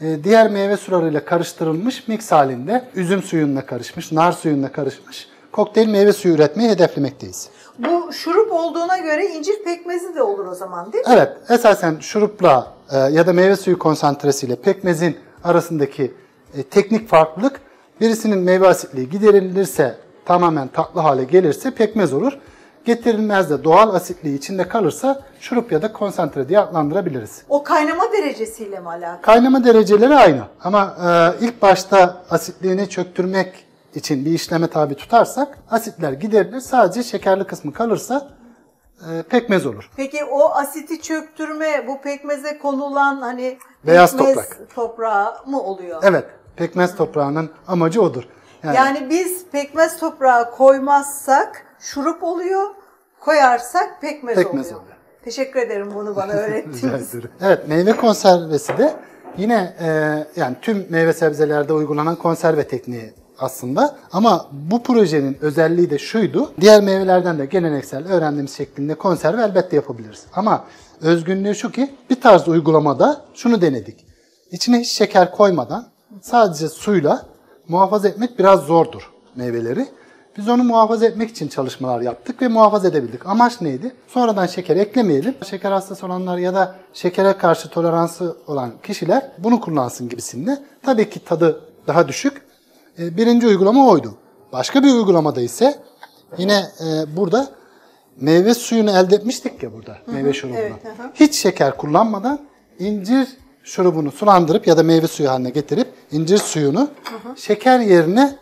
e, diğer meyve sularıyla karıştırılmış mix halinde üzüm suyunla karışmış, nar suyunla karışmış kokteyl meyve suyu üretmeyi hedeflemekteyiz. Bu şurup olduğuna göre incir pekmezi de olur o zaman değil mi? Evet, esasen şurupla e, ya da meyve suyu konsantresiyle pekmezin arasındaki e, teknik farklılık birisinin meyve asitliği giderilirse tamamen tatlı hale gelirse pekmez olur. Getirilmez de doğal asitliği içinde kalırsa şurup ya da konsantre diye adlandırabiliriz. O kaynama derecesiyle mi alakalı? Kaynama dereceleri aynı ama e, ilk başta asitliğini çöktürmek için bir işleme tabi tutarsak asitler giderilir. Sadece şekerli kısmı kalırsa e, pekmez olur. Peki o asiti çöktürme bu pekmeze konulan hani Beyaz pekmez toprak. toprağı mı oluyor? Evet, pekmez toprağının amacı odur. Yani, Yani biz pekmez toprağı koymazsak şurup oluyor, koyarsak pekmez, Pekmez oluyor. oluyor. Teşekkür ederim bunu bana öğrettiğiniz. Evet, meyve konservesi de yine e, yani tüm meyve sebzelerde uygulanan konserve tekniği aslında. Ama bu projenin özelliği de şuydu. Diğer meyvelerden de geleneksel öğrendiğimiz şeklinde konserve elbette yapabiliriz. Ama özgünlüğü şu ki bir tarz uygulamada şunu denedik. İçine hiç şeker koymadan sadece suyla muhafaza etmek biraz zordur meyveleri. Biz onu muhafaza etmek için çalışmalar yaptık ve muhafaza edebildik. Amaç neydi? Sonradan şeker eklemeyelim. Şeker hastası olanlar ya da şekere karşı toleransı olan kişiler bunu kullansın gibisinde. Tabii ki tadı daha düşük. E, Birinci uygulama oydu. Başka bir uygulamada ise yine e, burada meyve suyunu elde etmiştik ya burada. meyve şurubunu. evet, hı hı. Hiç şeker kullanmadan incir şurubunu sulandırıp ya da meyve suyu haline getirip incir suyunu şeker yerine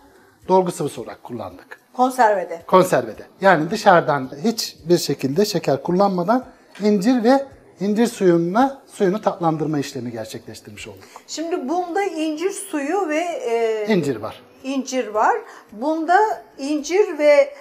dolgu sıvısı olarak kullandık. Konservede. Konservede. Yani dışarıdan hiçbir şekilde şeker kullanmadan incir ve incir suyuna suyunu tatlandırma işlemi gerçekleştirmiş olduk. Şimdi bunda incir suyu ve e, İncir var. incir var. Bunda incir ve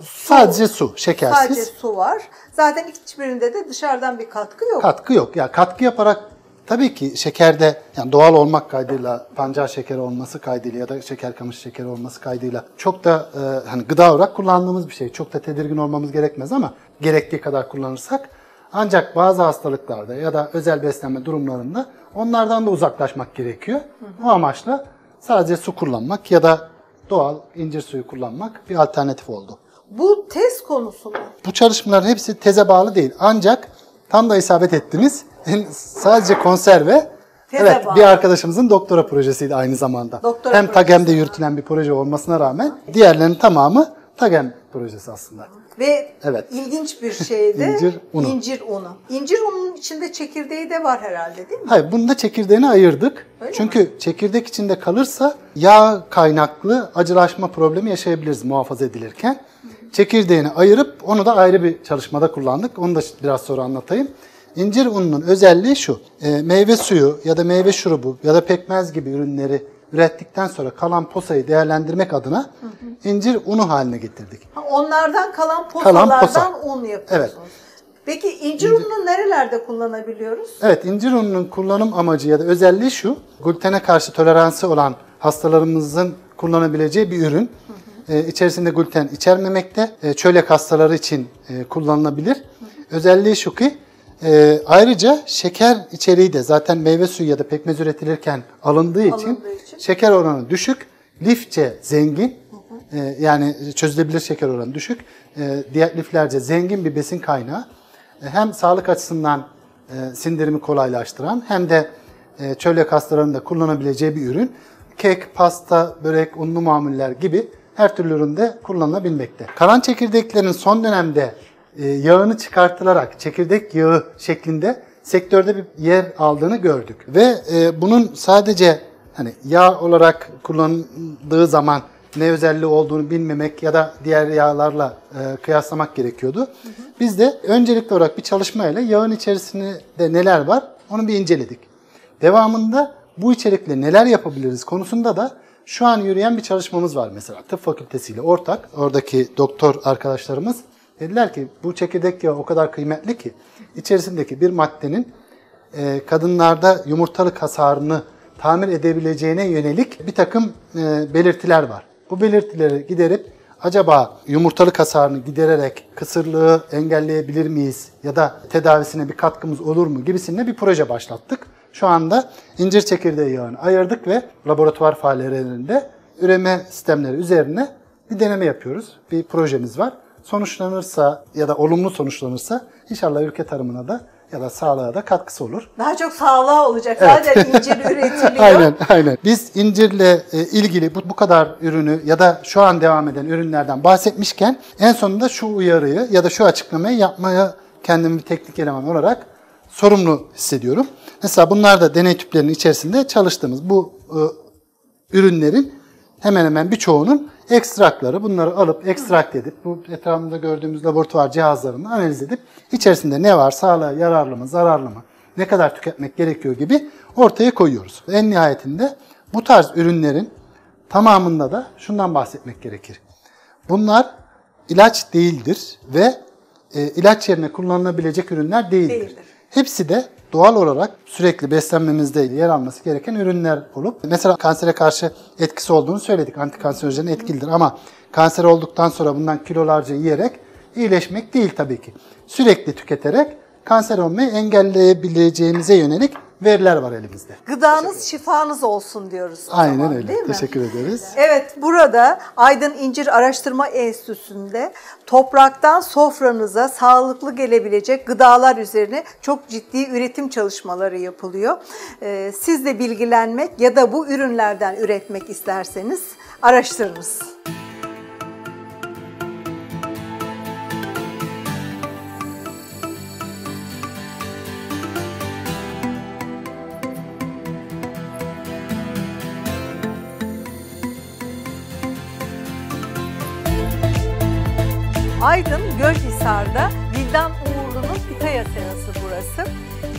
Sadece su, şekersiz. sadece su var. Zaten hiçbirinde de dışarıdan bir katkı yok. Katkı yok. Ya katkı yaparak tabii ki şekerde yani doğal olmak kaydıyla pancar şekeri olması kaydıyla ya da şeker kamışı şekeri olması kaydıyla çok da e, hani gıda olarak kullandığımız bir şey. Çok da tedirgin olmamız gerekmez ama gerektiği kadar kullanırsak ancak bazı hastalıklarda ya da özel beslenme durumlarında onlardan da uzaklaşmak gerekiyor. O amaçla sadece su kullanmak ya da doğal incir suyu kullanmak bir alternatif oldu. Bu test konusu mu? Bu çalışmaların hepsi teze bağlı değil. Ancak tam da isabet ettiniz. Sadece konserve Teze evet bağlı. bir arkadaşımızın doktora projesiydi aynı zamanda. Doktora Hem projesi. TAGEM'de yürütülen bir proje olmasına rağmen diğerlerinin tamamı TAGEM projesi aslında. Ve Evet. ilginç bir şey de İncir unu. incir unu. İncir ununun içinde çekirdeği de var herhalde değil mi? Hayır bunu da çekirdeğini ayırdık. Öyle Çünkü çekirdek içinde kalırsa yağ kaynaklı acılaşma problemi yaşayabiliriz muhafaza edilirken. Çekirdeğini ayırıp onu da ayrı bir çalışmada kullandık. Onu da biraz sonra anlatayım. İncir ununun özelliği şu. e, meyve suyu ya da meyve şurubu ya da pekmez gibi ürünleri ürettikten sonra kalan posayı değerlendirmek adına incir unu haline getirdik. Ha, onlardan kalan Kalan posalardan posa. un yapıyorsunuz. Evet. Peki incir ununu nerelerde kullanabiliyoruz? Evet, incir ununun kullanım amacı ya da özelliği şu. Glutene karşı toleransı olan hastalarımızın kullanabileceği bir ürün. Ee, içerisinde gluten içermemekte. Ee, çölyak hastaları için e, kullanılabilir. Özelliği şu ki e, ayrıca şeker içeriği de zaten meyve suyu ya da pekmez üretilirken alındığı için, Alındığı için. şeker oranı düşük, lifçe zengin. e, yani çözülebilir şeker oranı düşük. E, diğer liflerce zengin bir besin kaynağı. E, hem sağlık açısından e, sindirimi kolaylaştıran hem de e, çölyak hastalarının da kullanabileceği bir ürün. Kek, pasta, börek, unlu mamuller gibi her türlü üründe kullanılabilmekte. Kalan çekirdeklerin son dönemde e, yağını çıkartılarak çekirdek yağı şeklinde sektörde bir yer aldığını gördük. Ve e, bunun sadece hani yağ olarak kullanıldığı zaman ne özelliği olduğunu bilmemek ya da diğer yağlarla e, kıyaslamak gerekiyordu. Biz de öncelikli olarak bir çalışmayla yağın içerisinde neler var onu bir inceledik. Devamında bu içerikle neler yapabiliriz konusunda da şu an yürüyen bir çalışmamız var mesela tıp fakültesiyle ortak. Oradaki doktor arkadaşlarımız dediler ki bu çekirdek yağı o kadar kıymetli ki içerisindeki bir maddenin e, kadınlarda yumurtalık hasarını tamir edebileceğine yönelik bir takım e, belirtiler var. Bu belirtileri giderip acaba yumurtalık hasarını gidererek kısırlığı engelleyebilir miyiz ya da tedavisine bir katkımız olur mu gibisinde bir proje başlattık. Şu anda incir çekirdeği yağını ayırdık ve laboratuvar farelerinde üreme sistemleri üzerine bir deneme yapıyoruz. Bir projemiz var. Sonuçlanırsa ya da olumlu sonuçlanırsa inşallah ülke tarımına da ya da sağlığa da katkısı olur. Daha çok sağlığa olacak. Zaten incir üretiliyor. Aynen, aynen. Biz incirle e, ilgili bu, bu kadar ürünü ya da şu an devam eden ürünlerden bahsetmişken en sonunda şu uyarıyı ya da şu açıklamayı yapmaya kendimi bir teknik eleman olarak sorumlu hissediyorum. Mesela bunlar da deney tüplerinin içerisinde çalıştığımız bu e, ürünlerin hemen hemen birçoğunun ekstrakları. Bunları alıp ekstrakt edip bu etrafında gördüğümüz laboratuvar cihazlarını analiz edip içerisinde ne var, sağlığa yararlı mı, zararlı mı, ne kadar tüketmek gerekiyor gibi ortaya koyuyoruz. En nihayetinde bu tarz ürünlerin tamamında da şundan bahsetmek gerekir. Bunlar ilaç değildir ve e, ilaç yerine kullanılabilecek ürünler değildir. Değildir. Hepsi de doğal olarak sürekli beslenmemizde yer alması gereken ürünler olup mesela kansere karşı etkisi olduğunu söyledik. Antikanserojen etkilidir ama kanser olduktan sonra bundan kilolarca yiyerek iyileşmek değil tabii ki. Sürekli tüketerek kanser olmayı engelleyebileceğinize yönelik veriler var elimizde. Gıdanız şifanız olsun diyoruz. Aynen zaman, öyle. Değil mi? Teşekkür ederiz. Evet burada Aydın İncir Araştırma Enstitüsü'nde topraktan sofranıza sağlıklı gelebilecek gıdalar üzerine çok ciddi üretim çalışmaları yapılıyor. Ee, siz de bilgilenmek ya da bu ürünlerden üretmek isterseniz araştırınız. Aydın Gölhisar'da Vildan Uğurlu'nun Pitaya serası burası.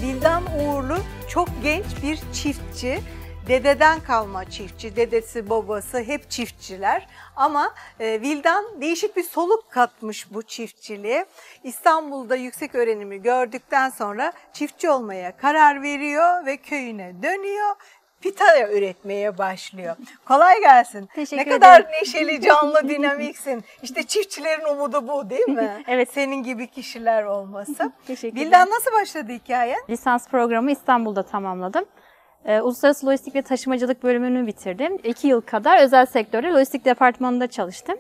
Vildan Uğurlu çok genç bir çiftçi. Dededen kalma çiftçi, dedesi babası hep çiftçiler. Ama e, Vildan değişik bir soluk katmış bu çiftçiliğe. İstanbul'da yüksek öğrenimi gördükten sonra çiftçi olmaya karar veriyor ve köyüne dönüyor. Pitaya üretmeye başlıyor. Kolay gelsin. Teşekkür ne kadar ederim. neşeli, canlı, dinamiksin. İşte çiftçilerin umudu bu değil mi? Evet. Senin gibi kişiler olması. Teşekkür Bildan nasıl başladı hikaye? Lisans programı İstanbul'da tamamladım. Ee, Uluslararası Lojistik ve Taşımacılık bölümünü bitirdim. İki yıl kadar özel sektörde lojistik departmanında çalıştım.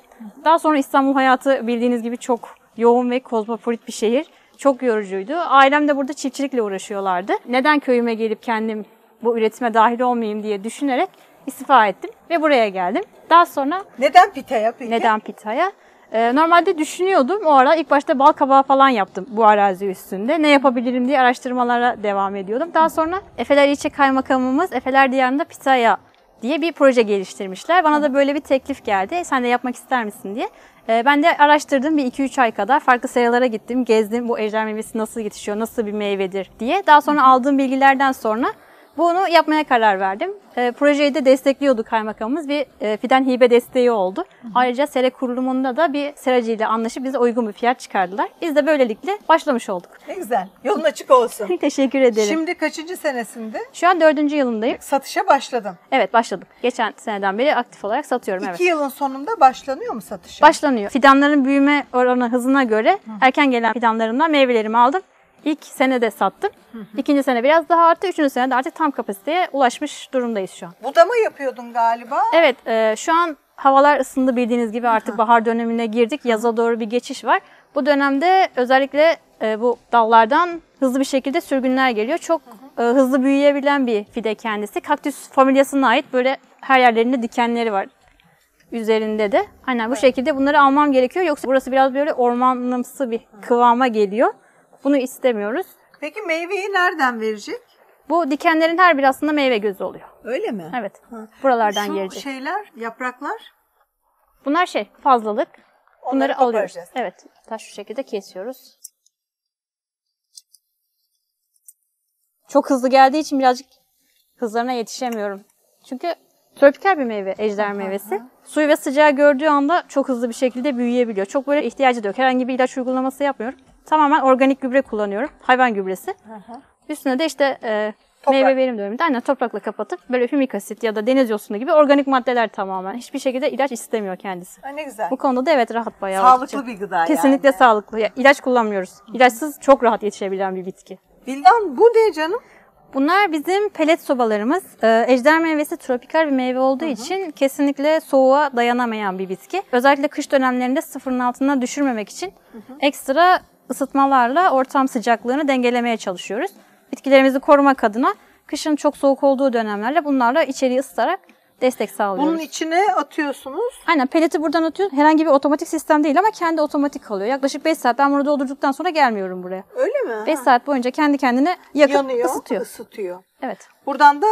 Daha sonra İstanbul hayatı bildiğiniz gibi çok yoğun ve kozmopolit bir şehir. Çok yorucuydu. Ailem de burada çiftçilikle uğraşıyorlardı. Neden köyüme gelip kendim bu üretime dahil olmayayım diye düşünerek istifa ettim ve buraya geldim. Daha sonra Neden Pitaya peki? neden pitaya? Ee, normalde düşünüyordum. O ara ilk başta bal kabağı falan yaptım bu arazi üstünde. Ne yapabilirim diye araştırmalara devam ediyordum. Daha sonra Efeler İlçe Kaymakamımız Efeler Diyarı'nda pitaya diye bir proje geliştirmişler. Bana da böyle bir teklif geldi. "E, Sen de yapmak ister misin diye. Ee, ben de araştırdım bir 2-3 ay kadar. Farklı seralara gittim, gezdim. Bu ejder meyvesi nasıl yetişiyor, nasıl bir meyvedir diye. Daha sonra aldığım bilgilerden sonra bunu yapmaya karar verdim. E, projeyi de destekliyordu kaymakamımız. Bir e, fidan hibe desteği oldu. Ayrıca sera kurulumunda da bir seracıyla anlaşıp bize uygun bir fiyat çıkardılar. Biz de böylelikle başlamış olduk. Ne güzel. Yolun açık olsun. Teşekkür ederim. Şimdi kaçıncı senesinde? Şu an dördüncü yılındayım. Satışa başladın. Evet başladım. Geçen seneden beri aktif olarak satıyorum. Evet. İki yılın sonunda başlanıyor mu satışa? Başlanıyor. Fidanların büyüme oranı hızına göre erken gelen fidanlarımdan meyvelerimi aldım. İlk senede sattım. İkinci sene biraz daha arttı. Üçüncü sene de artık tam kapasiteye ulaşmış durumdayız şu an. Budama yapıyordun galiba. Evet, e, şu an havalar ısındı bildiğiniz gibi artık bahar dönemine girdik. Yaza doğru bir geçiş var. Bu dönemde özellikle e, bu dallardan hızlı bir şekilde sürgünler geliyor. Çok e, hızlı büyüyebilen bir fide kendisi. Kaktüs familyasına ait böyle her yerlerinde dikenleri var üzerinde de. Aynen bu şekilde bunları almam gerekiyor. Yoksa burası biraz böyle ormanımsı bir kıvama geliyor. Bunu istemiyoruz. Peki meyveyi nereden verecek? Bu dikenlerin her biri aslında meyve gözü oluyor. Öyle mi? Evet. Buralardan Şu gelecek. şeyler, yapraklar. Bunlar şey fazlalık. Onları Bunları alıyoruz. Evet. Taş şu şekilde kesiyoruz. Çok hızlı geldiği için birazcık hızlarına yetişemiyorum. Çünkü tropikal bir meyve, ejder meyvesi. Suyu ve sıcağı gördüğü anda çok hızlı bir şekilde büyüyebiliyor. Çok böyle ihtiyacı da yok. Herhangi bir ilaç uygulaması yapmıyorum. Tamamen organik gübre kullanıyorum. Hayvan gübresi. Üstüne de işte e, meyve verim döneminde aynen toprakla kapatıp böyle hümik asit ya da deniz yosunu gibi organik maddeler tamamen. Hiçbir şekilde ilaç istemiyor kendisi. Ha, ne güzel. Bu konuda da evet rahat bayağı. Sağlıklı oldukça. bir gıda Kesinlikle yani. sağlıklı. Ya, ilaç kullanmıyoruz. İlaçsız çok rahat yetişebilen bir bitki. Bildan bu ne canım? Bunlar bizim pelet sobalarımız. Ee, ejder meyvesi tropikal bir meyve olduğu için kesinlikle soğuğa dayanamayan bir bitki. Özellikle kış dönemlerinde sıfırın altına düşürmemek için ekstra ısıtmalarla ortam sıcaklığını dengelemeye çalışıyoruz. Bitkilerimizi korumak adına kışın çok soğuk olduğu dönemlerde bunlarla içeriği ısıtarak destek sağlıyoruz. Bunun içine atıyorsunuz. Aynen peleti buradan atıyoruz. Herhangi bir otomatik sistem değil ama kendi otomatik kalıyor. Yaklaşık 5 saat ben bunu doldurduktan sonra gelmiyorum buraya. Öyle mi? 5 saat boyunca kendi kendine yakıp Yanıyor, ısıtıyor. ısıtıyor. Evet. Buradan da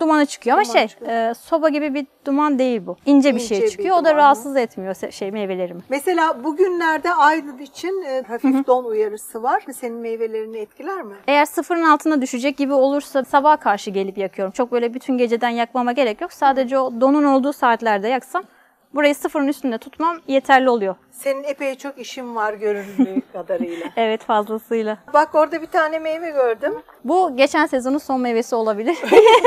Dumanı çıkıyor ama Duman şey çıkıyor. e, soba gibi bir duman değil bu. İnce bir İnce şey bir çıkıyor. o da rahatsız etmiyor se- şey meyvelerimi. mesela bugünlerde Aydın için e, hafif don uyarısı var. Senin meyvelerini etkiler mi? Eğer sıfırın altına düşecek gibi olursa sabaha karşı gelip yakıyorum. Çok böyle bütün geceden yakmama gerek yok. Sadece o donun olduğu saatlerde yaksam burayı sıfırın üstünde tutmam yeterli oluyor. Senin epey çok işin var görüldüğü kadarıyla. Evet fazlasıyla. Bak orada bir tane meyve gördüm. Bu geçen sezonun son meyvesi olabilir.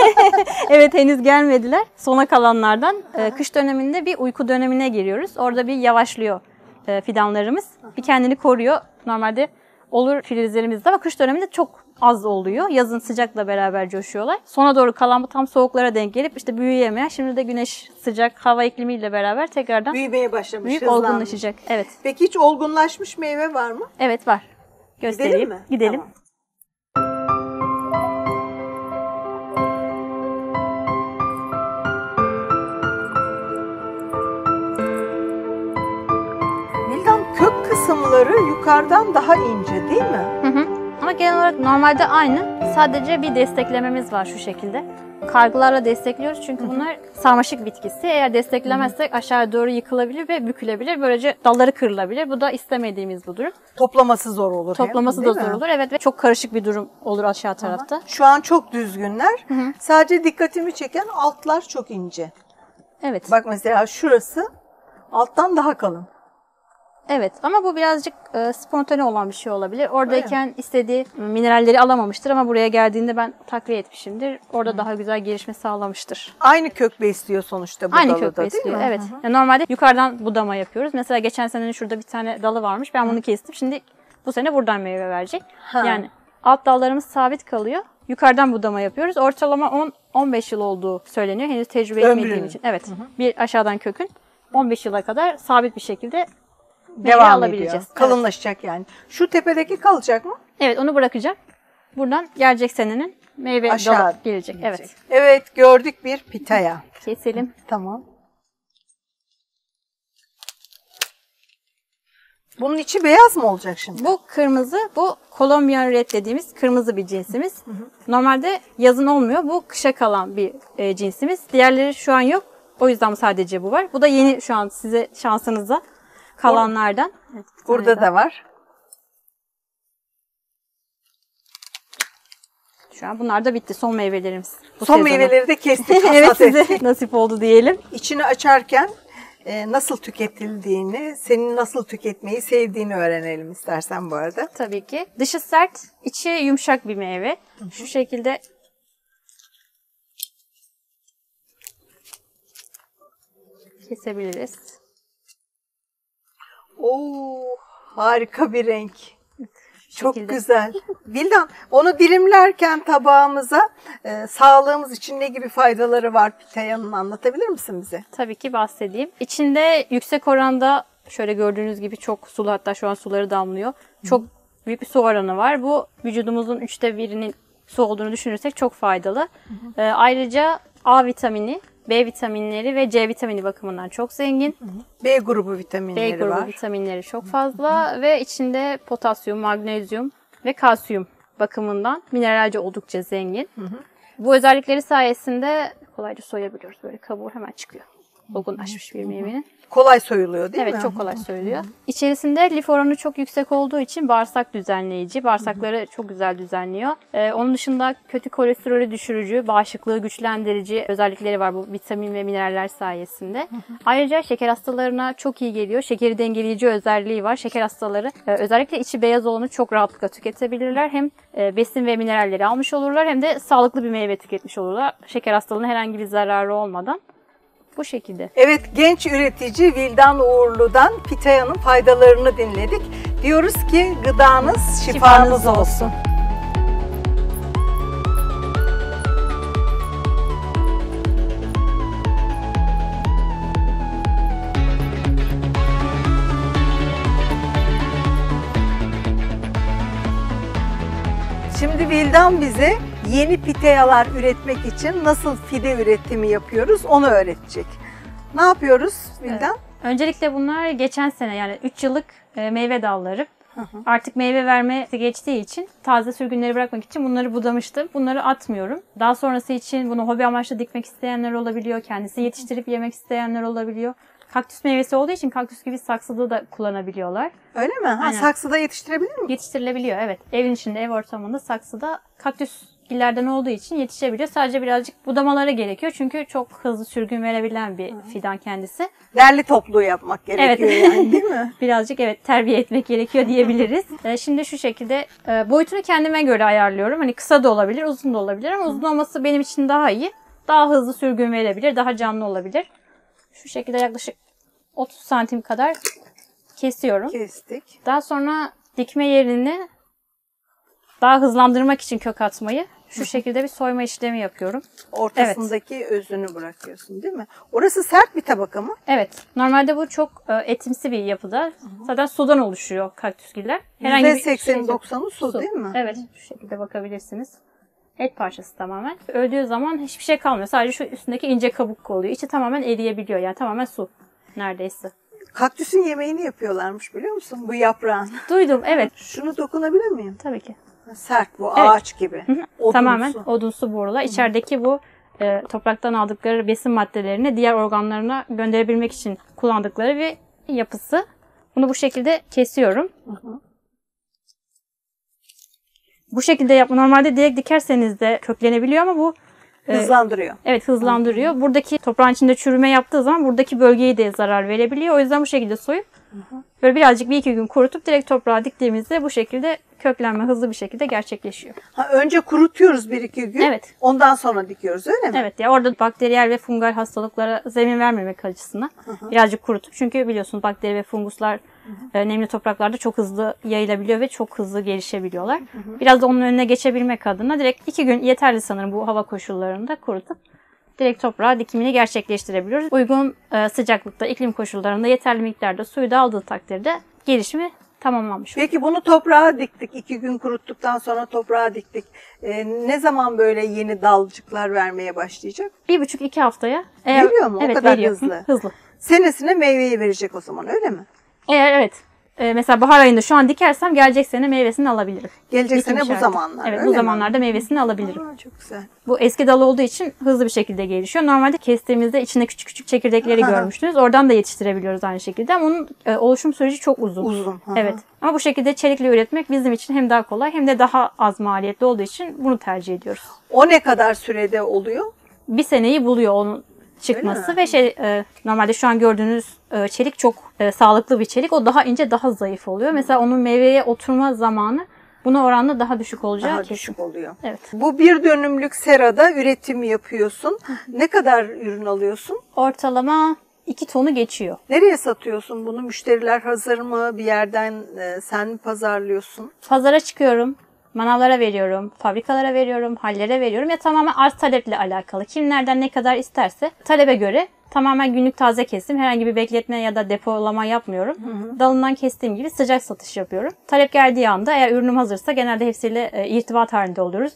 evet henüz gelmediler. Sona kalanlardan. Ee, kış döneminde bir uyku dönemine giriyoruz. Orada bir yavaşlıyor e, fidanlarımız. Bir kendini koruyor. Normalde olur filizlerimizde ama kış döneminde çok az oluyor. Yazın sıcakla beraber coşuyorlar. Sona doğru kalan bu tam soğuklara denk gelip işte büyüyemeyen şimdi de güneş sıcak hava iklimiyle beraber tekrardan Büyümeye başlamış, büyük hızlanmış. olgunlaşacak. Evet. Peki hiç olgunlaşmış meyve var mı? Evet var. Göstereyim. mi? Gidelim. Tamam. Kısımları yukarıdan daha ince değil mi? Hı hı. Ama genel olarak normalde aynı. Sadece bir desteklememiz var şu şekilde. Kargılarla destekliyoruz çünkü bunlar sarmaşık bitkisi. Eğer desteklemezsek aşağı doğru yıkılabilir ve bükülebilir. Böylece dalları kırılabilir. Bu da istemediğimiz bu durum. Toplaması zor olur. Toplaması da değil zor mi? olur. Evet ve çok karışık bir durum olur aşağı tarafta. Şu an çok düzgünler. Sadece dikkatimi çeken altlar çok ince. Evet. Bak mesela şurası alttan daha kalın. Evet ama bu birazcık e, spontane olan bir şey olabilir. Oradayken istediği mineralleri alamamıştır ama buraya geldiğinde ben takviye etmişimdir. Orada daha güzel gelişme sağlamıştır. Aynı kök besliyor sonuçta bu Aynı dalı kök da, değil besliyor. mi? Evet. Yani normalde yukarıdan budama yapıyoruz. Mesela geçen senenin şurada bir tane dalı varmış. Ben bunu kestim. Şimdi bu sene buradan meyve verecek. Ha. Yani alt dallarımız sabit kalıyor. Yukarıdan budama yapıyoruz. Ortalama 10-15 yıl olduğu söyleniyor. Henüz tecrübe etmediğim için. Evet. Bir aşağıdan kökün 15 yıla kadar sabit bir şekilde Devam alabileceğiz. ediyor. Evet. Kalınlaşacak yani. Şu tepedeki kalacak mı? Evet onu bırakacağım. Buradan gelecek senenin meyve Aşağı dalı gelecek. Evet. Evet gördük bir pitaya. Keselim. Tamam. Bunun içi beyaz mı olacak şimdi? Bu kırmızı, bu Colombian Red dediğimiz kırmızı bir cinsimiz. Normalde yazın olmuyor. Bu kışa kalan bir e, cinsimiz. Diğerleri şu an yok. O yüzden sadece bu var. Bu da yeni şu an size şansınıza kalanlardan. Evet, Burada da var. Şu an bunlar da bitti. Son meyvelerimiz. Bu Son sezonun. meyveleri de kestik. evet size ettik. nasip oldu diyelim. İçini açarken e, nasıl tüketildiğini, senin nasıl tüketmeyi sevdiğini öğrenelim istersen bu arada. Tabii ki. Dışı sert, içi yumuşak bir meyve. Şu şekilde kesebiliriz. Oo, harika bir renk. Çok şekilde. güzel. Vildan, onu dilimlerken tabağımıza e, sağlığımız için ne gibi faydaları var pitayanın anlatabilir misin bize? Tabii ki bahsedeyim. İçinde yüksek oranda şöyle gördüğünüz gibi çok sulu hatta şu an suları damlıyor. Çok büyük bir su oranı var. Bu vücudumuzun üçte birinin su olduğunu düşünürsek çok faydalı. Ee, ayrıca A vitamini, B vitaminleri ve C vitamini bakımından çok zengin. B grubu B vitaminleri grubu var. vitaminleri çok fazla ve içinde potasyum, magnezyum ve kalsiyum bakımından mineralce oldukça zengin. Bu özellikleri sayesinde kolayca soyabiliyoruz. Böyle kabuğu hemen çıkıyor. Olgunlaşmış bir meyvenin. Kolay soyuluyor değil evet mi? çok kolay söylüyor. İçerisinde lif oranı çok yüksek olduğu için bağırsak düzenleyici. Bağırsakları çok güzel düzenliyor. Ee, onun dışında kötü kolesterolü düşürücü, bağışıklığı güçlendirici özellikleri var bu vitamin ve mineraller sayesinde. Ayrıca şeker hastalarına çok iyi geliyor. Şekeri dengeleyici özelliği var. Şeker hastaları e, özellikle içi beyaz olanı çok rahatlıkla tüketebilirler. Hem e, besin ve mineralleri almış olurlar hem de sağlıklı bir meyve tüketmiş olurlar. Şeker hastalığına herhangi bir zararı olmadan. Bu şekilde. Evet genç üretici Vildan Uğurlu'dan pitayanın faydalarını dinledik. Diyoruz ki gıdanız şifanız, olsun. Şimdi Vildan bize yeni piteyalar üretmek için nasıl fide üretimi yapıyoruz onu öğretecek. Ne yapıyoruz Vildan? Öncelikle bunlar geçen sene yani 3 yıllık e, meyve dalları. Artık meyve vermesi geçtiği için taze sürgünleri bırakmak için bunları budamıştım. Bunları atmıyorum. Daha sonrası için bunu hobi amaçlı dikmek isteyenler olabiliyor. Kendisi yetiştirip yemek isteyenler olabiliyor. Kaktüs meyvesi olduğu için kaktüs gibi saksıda da kullanabiliyorlar. Öyle mi? Ha, Aynen. saksıda yetiştirebilir mi? Yetiştirilebiliyor evet. Evin içinde, ev ortamında saksıda kaktüs illerden olduğu için yetişebiliyor. Sadece birazcık budamaları gerekiyor. Çünkü çok hızlı sürgün verebilen bir fidan kendisi. Derli toplu yapmak gerekiyor Evet. yani değil mi? Birazcık evet terbiye etmek gerekiyor diyebiliriz. Ee, Şimdi şu şekilde e, boyutunu kendime göre ayarlıyorum. Hani kısa da olabilir, uzun da olabilir ama uzun olması benim için daha iyi. Daha hızlı sürgün verebilir, daha canlı olabilir. Şu şekilde yaklaşık 30 santim kadar kesiyorum. Kestik. Daha sonra dikme yerini Daha hızlandırmak için kök atmayı şu şekilde bir soyma işlemi yapıyorum. Ortasındaki özünü bırakıyorsun değil mi? Orası sert bir tabaka mı? Evet. Normalde bu çok e, etimsi bir yapıda. Zaten sudan oluşuyor kaktüsgiller. Herhangi bir şey %80'i yok. 90'ı su, değil mi? Evet. Şu şekilde bakabilirsiniz. Et parçası tamamen. Öldüğü zaman hiçbir şey kalmıyor. Sadece şu üstündeki ince kabuk kalıyor. İçi tamamen eriyebiliyor. Yani tamamen su. Neredeyse. Kaktüsün yemeğini yapıyorlarmış biliyor musun? Bu yaprağın. Duydum. Evet. Şunu dokunabilir miyim? Tabii ki. Sert bu Evet. ağaç gibi. Odunsu. Tamamen odunsu borular. İçerideki bu e, topraktan aldıkları besin maddelerini diğer organlarına gönderebilmek için kullandıkları bir yapısı. Bunu bu şekilde kesiyorum. Bu şekilde yap. Normalde direkt dikerseniz de köklenebiliyor ama bu e, Hızlandırıyor. Evet hızlandırıyor. Buradaki toprağın içinde çürüme yaptığı zaman buradaki bölgeye de zarar verebiliyor. O yüzden bu şekilde soyup böyle birazcık bir iki gün kurutup direkt toprağa diktiğimizde bu şekilde köklenme hızlı bir şekilde gerçekleşiyor. Ha, önce kurutuyoruz bir iki gün. Evet. Ondan sonra dikiyoruz öyle mi? Evet ya orada bakteriyel ve fungal hastalıklara zemin vermemek açısından birazcık kurutup çünkü biliyorsunuz bakteri ve funguslar e, nemli topraklarda çok hızlı yayılabiliyor ve çok hızlı gelişebiliyorlar. Biraz da onun önüne geçebilmek adına direkt iki gün yeterli sanırım bu hava koşullarında kurutup direkt toprağa dikimini gerçekleştirebiliyoruz. Uygun e, sıcaklıkta, iklim koşullarında yeterli miktarda suyu da aldığı takdirde gelişimi tamamlanmış. Peki bunu toprağa diktik. iki gün kuruttuktan sonra toprağa diktik. Ee, ne zaman böyle yeni dalcıklar vermeye başlayacak? Bir buçuk iki haftaya. Veriyor mu? O Evet, kadar veriyor. hızlı. Hı, Hızlı. Senesine meyveyi verecek o zaman öyle mi? Eğer evet e, mesela bahar ayında şu an dikersem gelecek sene meyvesini alabilirim. Gelecek sene bu zamanlar. Evet bu mi? zamanlarda meyvesini alabilirim. Aa, çok güzel. Bu eski dal olduğu için hızlı bir şekilde gelişiyor. Normalde kestiğimizde içinde küçük küçük çekirdekleri Aha. görmüştünüz. Oradan da yetiştirebiliyoruz aynı şekilde ama onun e, oluşum süreci çok uzun. Uzun. hı. Evet. Ama bu şekilde çelikle üretmek bizim için hem daha kolay hem de daha az maliyetli olduğu için bunu tercih ediyoruz. O ne kadar sürede oluyor? bir seneyi buluyor onun çıkması ve şey e, normalde şu an gördüğünüz e, çelik çok e, sağlıklı bir çelik. O daha ince, daha zayıf oluyor. Mesela onun meyveye oturma zamanı buna oranla daha düşük olacağı Daha kesin. düşük oluyor. Evet. Bu bir dönümlük serada üretim yapıyorsun. Ne kadar ürün alıyorsun? Ortalama 2 tonu geçiyor. Nereye satıyorsun bunu? Müşteriler hazır mı? Bir yerden e, sen mi pazarlıyorsun? Pazara çıkıyorum. Manavlara veriyorum, fabrikalara veriyorum, hallere veriyorum ya tamamen arz taleple alakalı. Kim nereden ne kadar isterse talebe göre tamamen günlük taze kesim. Herhangi bir bekletme ya da depolama yapmıyorum. Dalından kestiğim gibi sıcak satış yapıyorum. Talep geldiği anda eğer ürünüm hazırsa genelde hepsiyle e, irtibat halinde oluyoruz.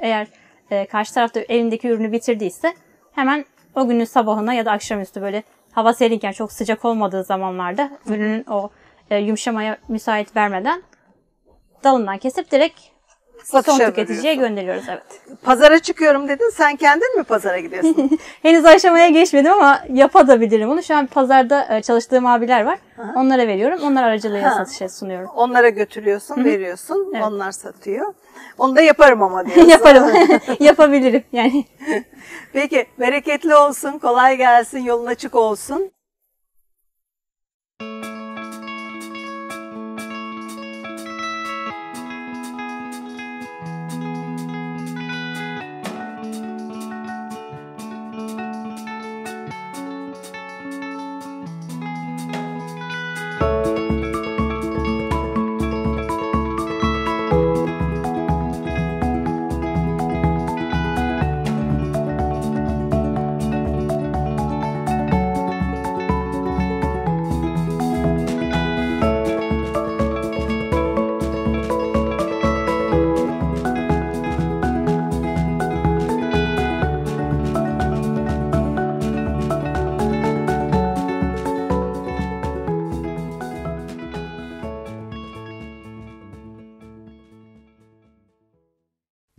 Eğer e, karşı tarafta elindeki ürünü bitirdiyse hemen o günün sabahına ya da akşamüstü böyle hava serinken çok sıcak olmadığı zamanlarda ürünün o e, yumuşamaya müsait vermeden dalından kesip direkt Satışa son tüketiciye veriyorsun. gönderiyoruz evet. Pazara çıkıyorum dedin. Sen kendin mi pazara gidiyorsun? Henüz aşamaya geçmedim ama yapabilirim onu. Şu an pazarda e, çalıştığım abiler var. Onlara veriyorum. Onlar aracılığıyla Ha. satışa sunuyorum. Onlara götürüyorsun, veriyorsun. Onlar satıyor. Onu da yaparım ama diyorsun. Yaparım. Yapabilirim yani. Peki bereketli olsun, kolay gelsin, yolun açık olsun.